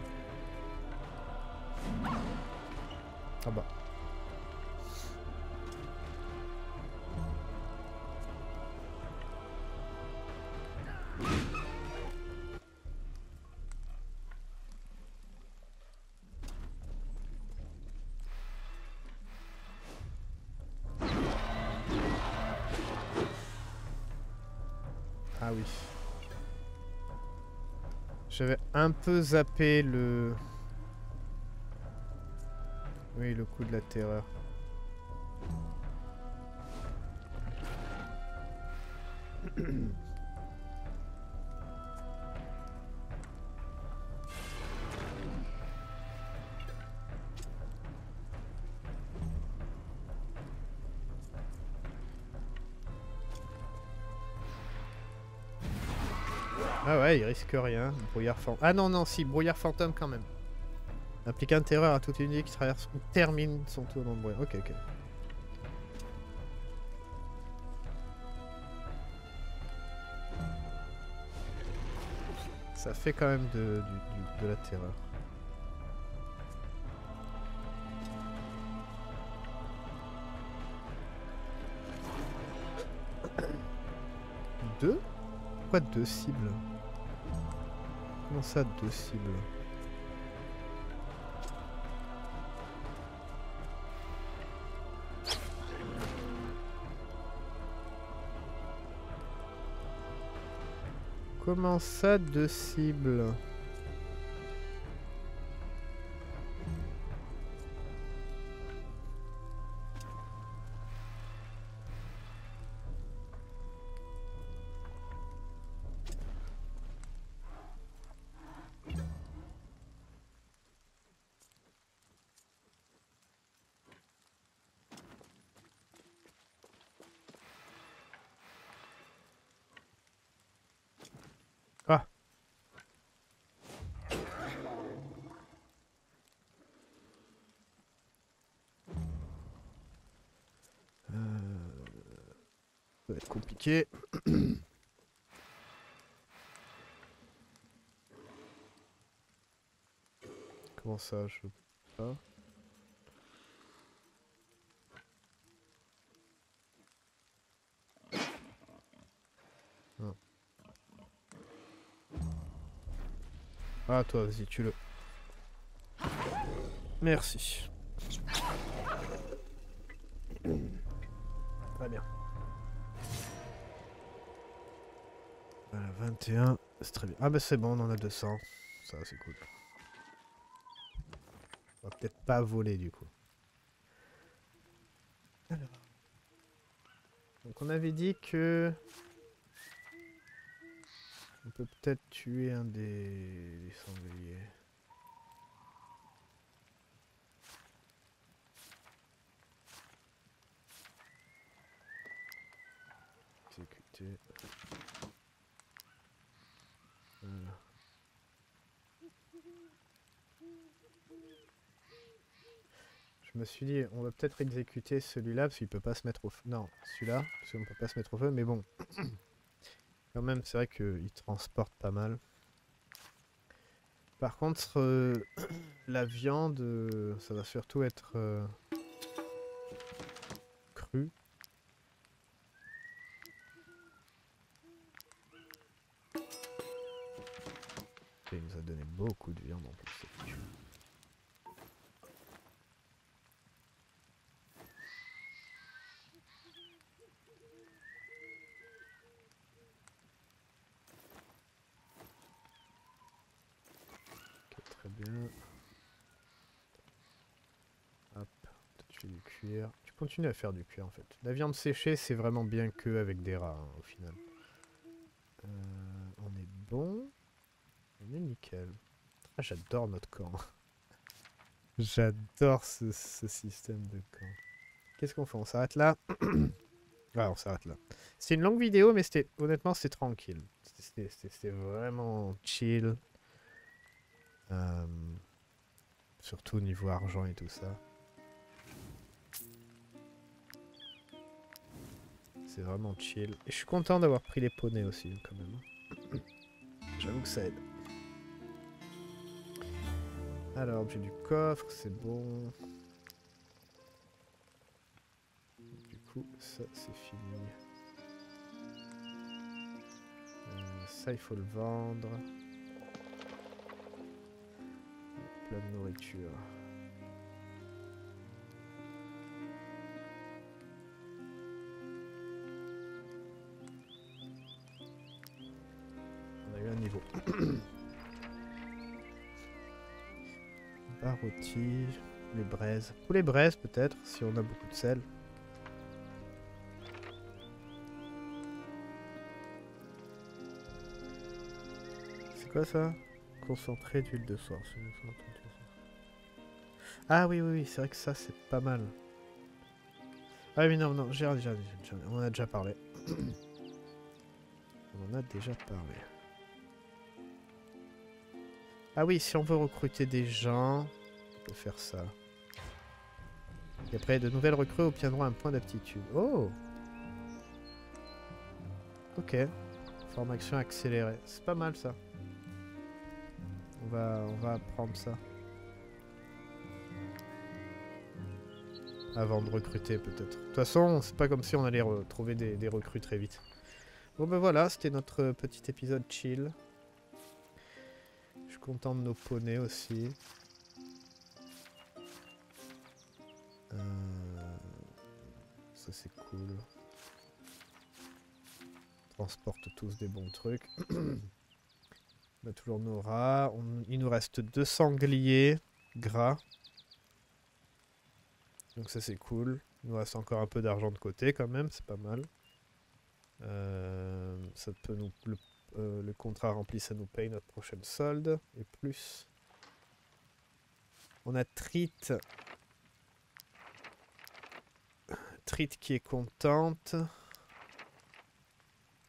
Ah bah. Ah oui. J'avais un peu zappé le... Oui, le coup de la terreur. Il risque rien. Brouillard fantôme. Ah non, non, si, brouillard fantôme quand même. Applique un terreur à toute unité qui traverse ou termine son tour dans le brouillard. Ok, ok. Ça fait quand même de, de la terreur. Deux? Pourquoi deux cibles? Comment ça, deux cibles Comment ça, deux cibles Ça, je pas Ah. Ah toi, vas-y, tu le. Merci. Très bien. Voilà, 21, c'est très bien. Ah bah c'est bon, on en a 200. Ça, c'est cool. Pas voler du coup. Donc on avait dit que... On peut peut-être tuer un des, des sangliers. exécuter. Voilà. Je me suis dit, on va peut-être exécuter celui-là parce qu'il peut pas se mettre au feu. Non, celui-là, parce qu'on peut pas se mettre au feu, mais bon. Quand même, c'est vrai qu'il transporte pas mal. Par contre, euh, la viande, euh, ça va surtout être euh, cru. Et il nous a donné beaucoup de viande en plus. c'est fou. Ok, très bien. Hop, toi, tu fais du continues à faire du cuir en fait. La viande séchée, c'est vraiment bien que avec des rats hein, au final. Euh, on est bon. On est nickel. Ah, j'adore notre camp. j'adore ce, système de camp. Qu'est-ce qu'on fait? On s'arrête là? Ouais, on s'arrête là. C'est une longue vidéo, mais c'était honnêtement, c'était tranquille. C'était vraiment chill. Euh, surtout au niveau argent et tout ça. C'est vraiment chill. Et je suis content d'avoir pris les poneys aussi, quand même. J'avoue que ça aide. Alors, objet du coffre, c'est bon. Du coup, ça, c'est fini. Euh, ça, il faut le vendre. Plein de nourriture. Un niveau. Bar rôti, les braises. Ou les braises peut-être, si on a beaucoup de sel. C'est quoi ça? Concentré d'huile de soie. Ah oui, oui, oui, c'est vrai que ça, c'est pas mal. Ah oui, non, non, j'ai déjà- on en a déjà parlé. on en a déjà parlé. Ah oui, si on veut recruter des gens, on peut faire ça. Et après, de nouvelles recrues obtiendront un point d'aptitude. Oh Ok. Formation accélérée. C'est pas mal ça. On va, on apprendre ça. Avant de recruter peut-être. De toute façon, c'est pas comme si on allait retrouver des recrues très vite. Bon ben voilà, c'était notre petit épisode chill. Content de nos poneys aussi. Euh, Ça c'est cool. Transporte tous des bons trucs. On a toujours nos rats. Il nous reste deux sangliers gras. Donc ça c'est cool. Il nous reste encore un peu d'argent de côté quand même, c'est pas mal. Euh, ça peut nous le, euh, le contrat rempli, ça nous paye notre prochaine solde et plus. On a Trit. Trit qui est contente.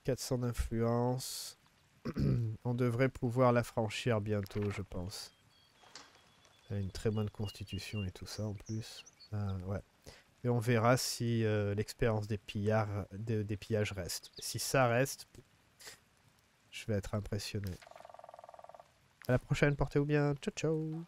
400 d'influence. On devrait pouvoir la franchir bientôt, je pense. Elle a une très bonne constitution et tout ça en plus. Euh. Et on verra si euh, l'expérience des, des pillages reste. Si ça reste, je vais être impressionné. À la prochaine, portez-vous bien. Ciao, ciao